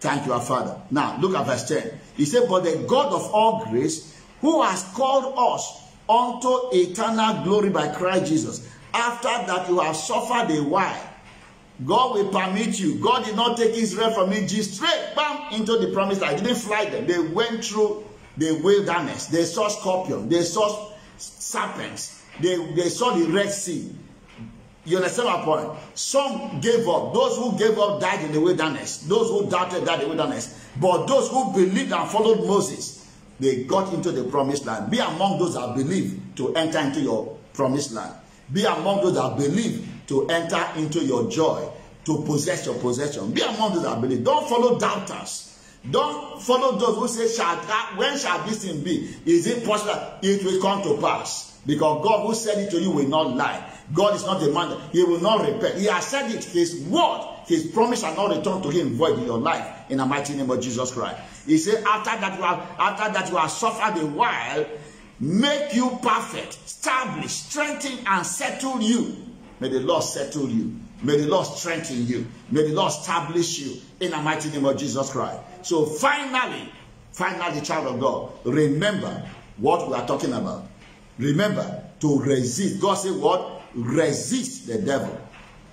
Thank you, our Father. Now, look at verse 10. He said, But the God of all grace, who has called us unto eternal glory by Christ Jesus, after that you have suffered a while, God will permit you. God did not take Israel from Egypt straight bam into the promised land. He didn't fly them. They went through the wilderness. They saw scorpions. They saw serpents. They, they saw the Red Sea. You understand my point? Some gave up. Those who gave up died in the wilderness. Those who doubted died in the wilderness. But those who believed and followed Moses, they got into the promised land. Be among those that believe to enter into your promised land. Be among those that believe to enter into your joy, to possess your possession. Be among those that believe. Don't follow doubters. Don't follow those who say, shall that, when shall this thing be? Is it possible? It will come to pass. Because God who said it to you will not lie. God is not a man. He will not repent. He has said it. His word, his promise shall not return to him void in your life. In the mighty name of Jesus Christ. He said, after that you have, after that you have suffered a while, make you perfect, establish, strengthen, and settle you. May the Lord settle you. May the Lord strengthen you. May the Lord establish you in the mighty name of Jesus Christ. So finally, finally, child of God, remember what we are talking about. Remember to resist. God said what? Resist the devil.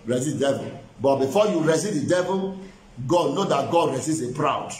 Resist the devil. But before you resist the devil, God know that God resists the proud.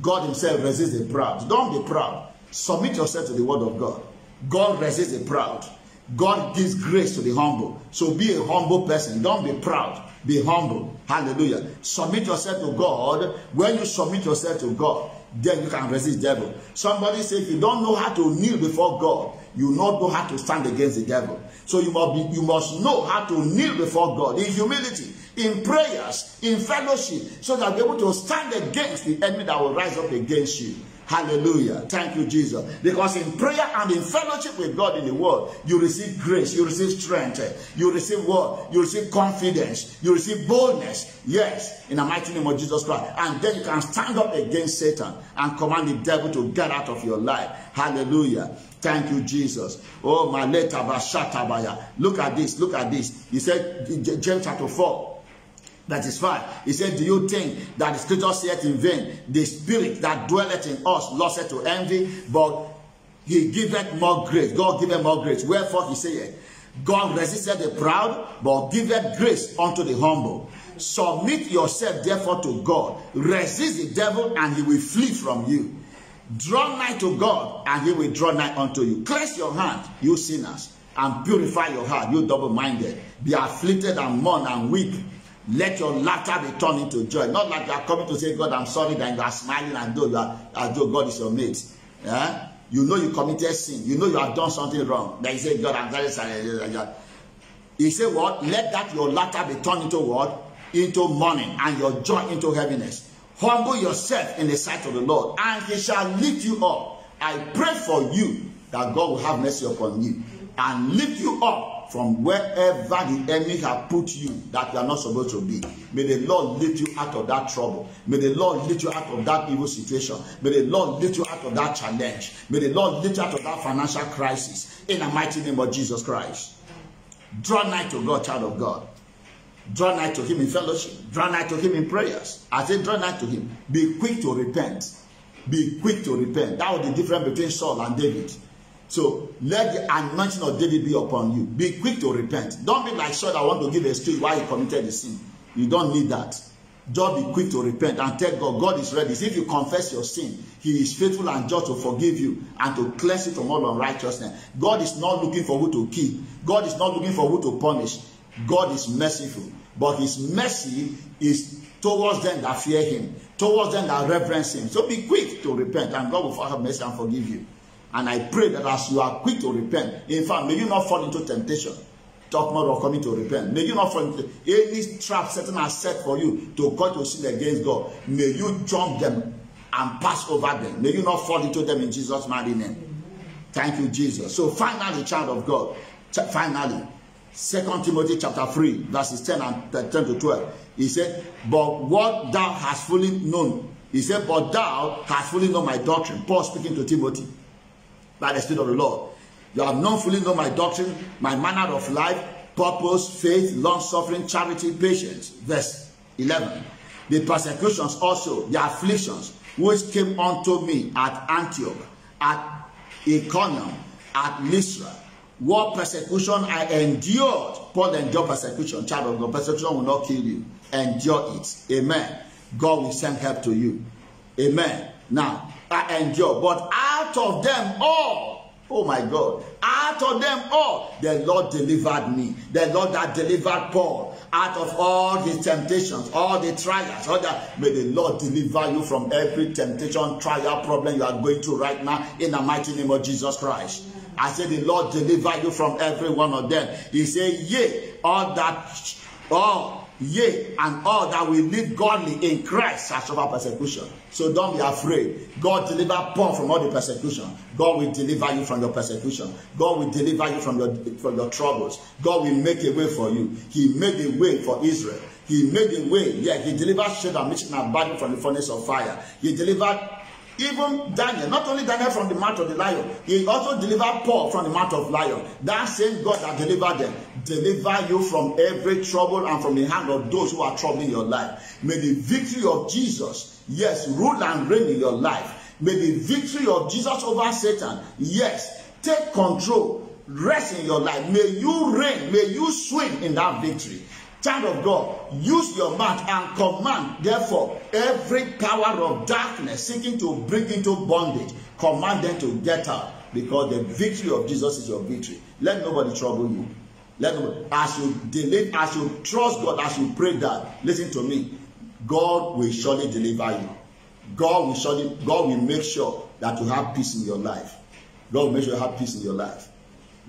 God himself resists the proud. Don't be proud. Submit yourself to the word of God. God resists the proud. God gives grace to the humble. So be a humble person. Don't be proud. Be humble. Hallelujah. Submit yourself to God. When you submit yourself to God, then you can resist devil. Somebody say if you don't know how to kneel before God, you not know how to stand against the devil. So you must be, you must know how to kneel before God in humility, in prayers, in fellowship, so that you're able to stand against the enemy that will rise up against you. Hallelujah. Thank you, Jesus. Because in prayer and in fellowship with God in the world, you receive grace, you receive strength, you receive what? You receive confidence, you receive boldness. Yes, in the mighty name of Jesus Christ. And then you can stand up against Satan and command the devil to get out of your life. Hallelujah. Thank you, Jesus. Oh, my baya. Look at this. Look at this. He said, James chapter 4. That is fine. He said, Do you think that the scripture saith in vain, the spirit that dwelleth in us lusteth to envy, but he giveth more grace. God giveth more grace. Wherefore he saith, God resisted the proud, but giveth grace unto the humble. Submit yourself therefore to God. Resist the devil, and he will flee from you. Draw nigh to God, and he will draw nigh unto you. Cleanse your hand, you sinners, and purify your heart, you double-minded. Be afflicted and mourn and weep. Let your laughter be turned into joy. Not like you are coming to say, God, I'm sorry, that you are smiling and though are, as though God is your mate. Yeah? You know you committed sin. You know you have done something wrong. Then you say, God, I'm very sorry. He said, what? Let that your laughter be turned into what? Into mourning and your joy into heaviness. Humble yourself in the sight of the Lord, and he shall lift you up. I pray for you that God will have mercy upon you and lift you up from wherever the enemy have put you that you are not supposed to be. May the Lord lift you out of that trouble. May the Lord lift you out of that evil situation. May the Lord lift you out of that challenge. May the Lord lift you out of that financial crisis. In the mighty name of Jesus Christ. Draw nigh to God, child of God. Draw nigh to him in fellowship. Draw nigh to him in prayers. I say draw nigh to him. Be quick to repent. Be quick to repent. That was the difference between Saul and David. So let the anointing of David be upon you. Be quick to repent. Don't be like Saul that want to give a excuse why he committed the sin. You don't need that. Just be quick to repent and tell God, God is ready. If you confess your sin, He is faithful and just to forgive you and to cleanse you from all unrighteousness. God is not looking for who to kill. God is not looking for who to punish. God is merciful. But His mercy is towards them that fear Him, towards them that reverence Him. So be quick to repent and God will have mercy and forgive you. And I pray that as you are quick to repent, in fact, may you not fall into temptation. Talk more of coming to repent. May you not fall into any trap Satan has set for you to call to sin against God. May you jump them and pass over them. May you not fall into them in Jesus' mighty name. Thank you, Jesus. So finally, child of God, finally, Second Timothy chapter 3, verses 10 and 10 to 12. He said, But what thou hast fully known, he said, But thou hast fully known my doctrine. Paul speaking to Timothy by the Spirit of the Lord. You have not fully known my doctrine, my manner of life, purpose, faith, long suffering, charity, patience. Verse 11. The persecutions also, the afflictions, which came unto me at Antioch, at Iconium, at Lystra. What persecution I endured. Paul endured persecution. Child of God, persecution will not kill you. Endure it. Amen. God will send help to you. Amen. Now, I endure. But of them all, Oh my God. Out of them all, the Lord delivered me. The Lord that delivered Paul out of all his temptations, all the trials, all that. May the Lord deliver you from every temptation, trial, problem you are going through right now in the mighty name of Jesus Christ. I say the Lord deliver you from every one of them. He said, yea, all that, all Yea, and all that will live godly in Christ shall suffer persecution. So don't be afraid. God deliver Paul from all the persecution. God will deliver you from your persecution. God will deliver you from your from your troubles. God will make a way for you. He made a way for Israel. He made a way. Yeah, he delivered Shadrach, Meshach, and Abednego from the furnace of fire. He delivered even Daniel, not only Daniel from the mouth of the lion, he also delivered Paul from the mouth of lion. That same God that delivered them, deliver you from every trouble and from the hand of those who are troubling your life. May the victory of Jesus, yes, rule and reign in your life. May the victory of Jesus over Satan, yes, take control, rest in your life. May you reign, may you swing in that victory. Child of God, use your mouth and command, therefore, every power of darkness seeking to bring into bondage, command them to get out because the victory of Jesus is your victory. Let nobody trouble you. Let nobody, as you delay, as you trust God, as you pray that, listen to me, God will surely deliver you. God will surely, God will make sure that you have peace in your life. God will make sure you have peace in your life.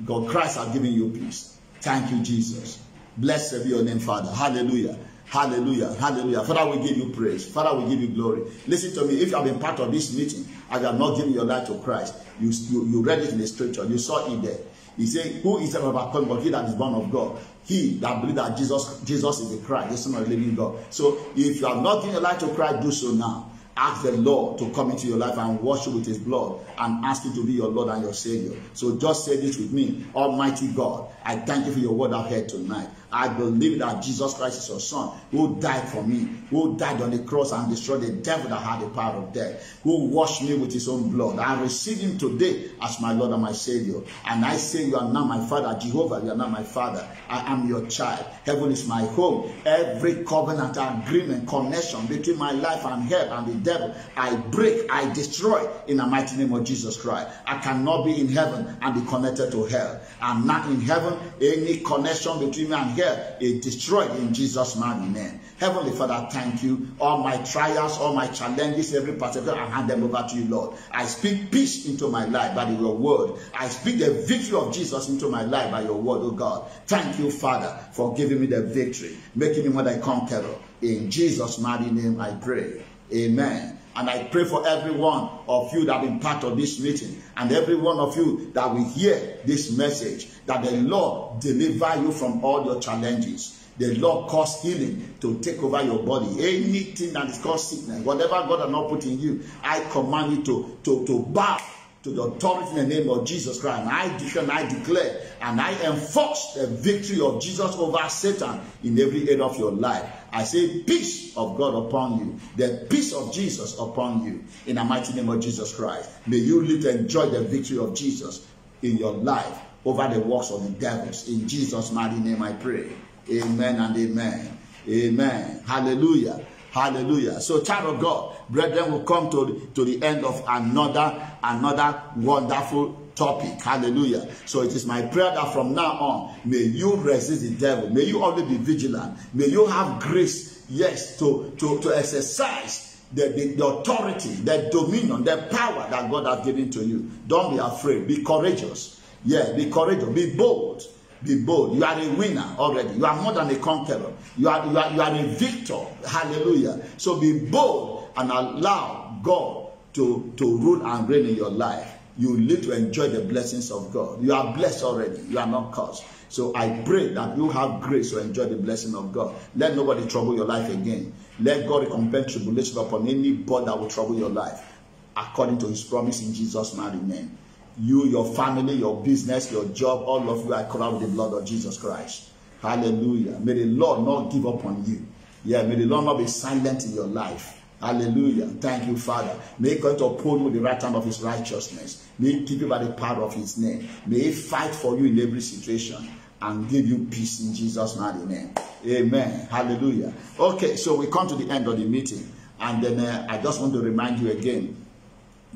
God, Christ has given you peace. Thank you, Jesus. Blessed be your name, Father. Hallelujah. Hallelujah. Hallelujah. Father, we give you praise. Father, we give you glory. Listen to me. If you have been part of this meeting and you have not given your life to Christ, you, you, you read it in the scripture. You saw it there. He said, Who is overcome but he that is born of God? He that believes that Jesus, Jesus is the Christ, the Son of the living God. So if you have not given your life to Christ, do so now. Ask the Lord to come into your life and wash you with his blood and ask him to be your Lord and your Savior. So just say this with me. Almighty God, I thank you for your word I've heard tonight. I believe that Jesus Christ is your son who died for me, who died on the cross and destroyed the devil that had the power of death, who washed me with his own blood. I receive him today as my Lord and my Savior. And I say, You are now my Father. Jehovah, you are now my Father. I am your child. Heaven is my home. Every covenant, agreement, connection between my life and hell and the devil, I break, I destroy in the mighty name of Jesus Christ. I cannot be in heaven and be connected to hell. I'm not in heaven. Any connection between me and here is destroyed in Jesus' mighty name. Heavenly Father, thank you. All my trials, all my challenges, every particular, I hand them over to you, Lord. I speak peace into my life by your word. I speak the victory of Jesus into my life by your word, oh God. Thank you, Father, for giving me the victory, making me more than conqueror. In Jesus' mighty name I pray. Amen. And I pray for every one of you that have been part of this meeting and every one of you that will hear this message that the Lord deliver you from all your challenges. The Lord cause healing to take over your body. Anything that is called sickness, whatever God has not put in you, I command you to, to, to bow to the authority in the name of Jesus Christ. And I declare and I declare and I enforce the victory of Jesus over Satan in every area of your life. I say peace of God upon you, the peace of Jesus upon you in the mighty name of Jesus Christ. May you live to enjoy the victory of Jesus in your life over the works of the devils. In Jesus' mighty name I pray. Amen and amen. Amen. Hallelujah. Hallelujah. So, child of God, brethren, will come to, to the end of another, another wonderful topic. Hallelujah. So it is my prayer that from now on, may you resist the devil. May you always be vigilant. May you have grace, yes, to, to, to exercise the, the, the authority, the dominion, the power that God has given to you. Don't be afraid. Be courageous. Yeah, be courageous. Be bold. Be bold. You are a winner already. You are more than a conqueror. You are, you are, you are a victor. Hallelujah. So be bold and allow God to, to rule and reign in your life. You live to enjoy the blessings of God. You are blessed already. You are not cursed. So I pray that you have grace to enjoy the blessing of God. Let nobody trouble your life again. Let God recompense tribulation upon any anybody that will trouble your life according to his promise in Jesus' mighty name you, your family, your business, your job, all of you are covered with the blood of Jesus Christ. Hallelujah. May the Lord not give up on you. Yeah, may the Lord not be silent in your life. Hallelujah. Thank you, Father. May God uphold you with the right hand of his righteousness. May he keep you by the power of his name. May he fight for you in every situation and give you peace in Jesus' mighty name. Amen. Hallelujah. Okay, so we come to the end of the meeting. And then uh, I just want to remind you again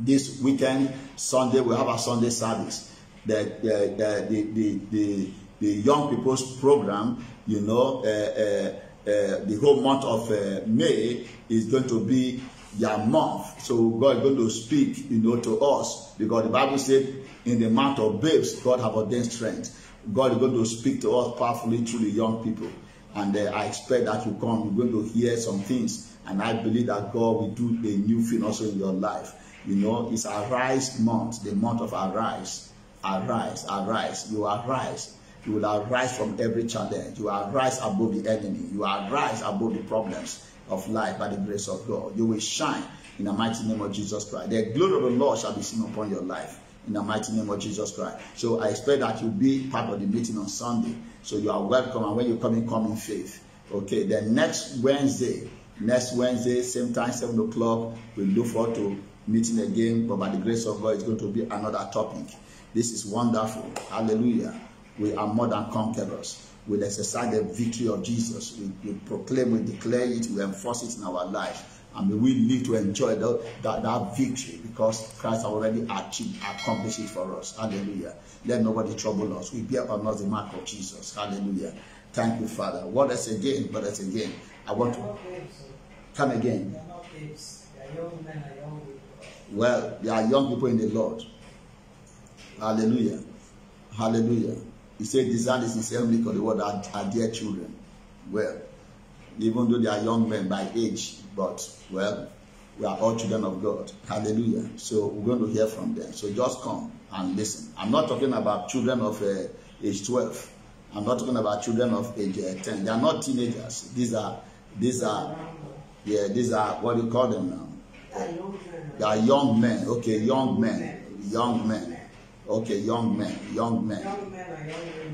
this weekend, Sunday, we have our Sunday service. the the the the the, the, young people's program, you know, uh, uh, uh, the whole month of uh, May is going to be their month. So God is going to speak, you know, to us because the Bible said in the month of babes, God have ordained strength. God is going to speak to us powerfully through the young people. And uh, I expect that you come, you're going to hear some things. And I believe that God will do a new thing also in your life. You know, it's Arise month, the month of Arise. Arise, arise. You arise. You will arise from every challenge. You arise above the enemy. You arise above the problems of life by the grace of God. You will shine in the mighty name of Jesus Christ. The glory of the Lord shall be seen upon your life in the mighty name of Jesus Christ. So I expect that you'll be part of the meeting on Sunday. So you are welcome, and when you come in, come in faith. Okay, then next Wednesday, next Wednesday, same time, 7 o'clock, we look forward to meeting again, but by the grace of God, it's going to be another topic. This is wonderful. Hallelujah. We are more than conquerors. We exercise the victory of Jesus. We, we proclaim, we declare it, we enforce it in our life. And we live to enjoy the, that, that victory because Christ already achieved, accomplished it for us. Hallelujah. Let nobody trouble us. We bear on us the mark of Jesus. Hallelujah. Thank you, Father. What else again? What else again? I want to come again. Well, there are young people in the Lord. Hallelujah. Hallelujah. He said, Desire is his only because the word are, are dear children. Well, even though they are young men by age, but well, we are all children of God. Hallelujah. So we're going to hear from them. So just come and listen. I'm not talking about children of uh, age 12. I'm not talking about children of age uh, 10. They are not teenagers. These are, these are, yeah, these are, what do you call them now? They are young men. Okay, young men. Young men. Okay, young men. Young men.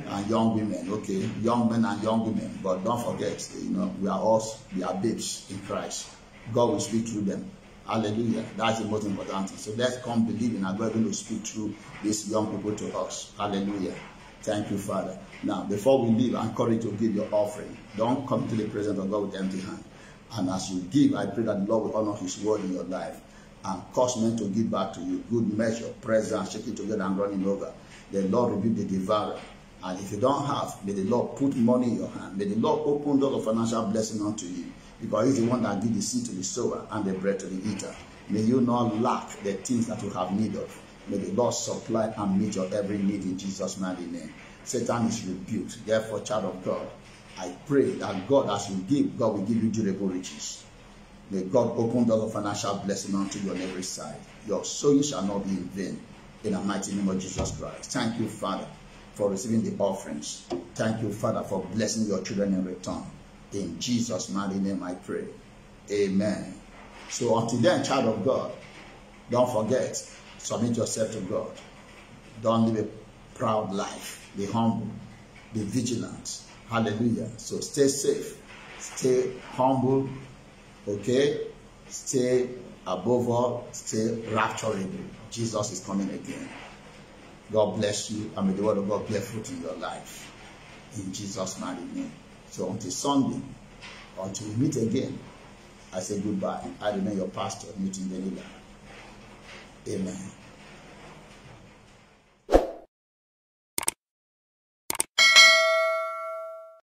And young women. Okay, young men and young women. But don't forget, you know, we are all, we are babes in Christ. God will speak through them. Hallelujah. That's the most important thing. So let's come believing that God is going to speak through these young people to us. Hallelujah. Thank you, Father. Now, before we leave, I encourage you to give your offering. Don't come to the presence of God with empty hand. And as you give, I pray that the Lord will honor His word in your life and cause men to give back to you. Good measure, shake it together, and running over. The Lord will be the devourer. And if you don't have, may the Lord put money in your hand. May the Lord open doors of financial blessing unto you. Because He's the one that gives the seed to the sower and the bread to the eater. May you not lack the things that you have need of. May the Lord supply and meet your every need in Jesus' mighty name. Satan is rebuked. Therefore, child of God, I pray that God, as you give, God will give you durable riches. May God open doors of financial blessing unto you on every side. Your sowing shall not be in vain. In the mighty name of Jesus Christ. Thank you, Father, for receiving the offerings. Thank you, Father, for blessing your children in return. In Jesus' mighty name I pray. Amen. So until then, child of God, don't forget, submit yourself to God. Don't live a proud life. Be humble. Be vigilant. Hallelujah. So stay safe. Stay humble. Okay? Stay above all. Stay rapturable. Jesus is coming again. God bless you and may the word of God bear fruit in your life. In Jesus' mighty name. So until Sunday, until we meet again, I say goodbye. I remain your pastor, Newton Delila. Amen.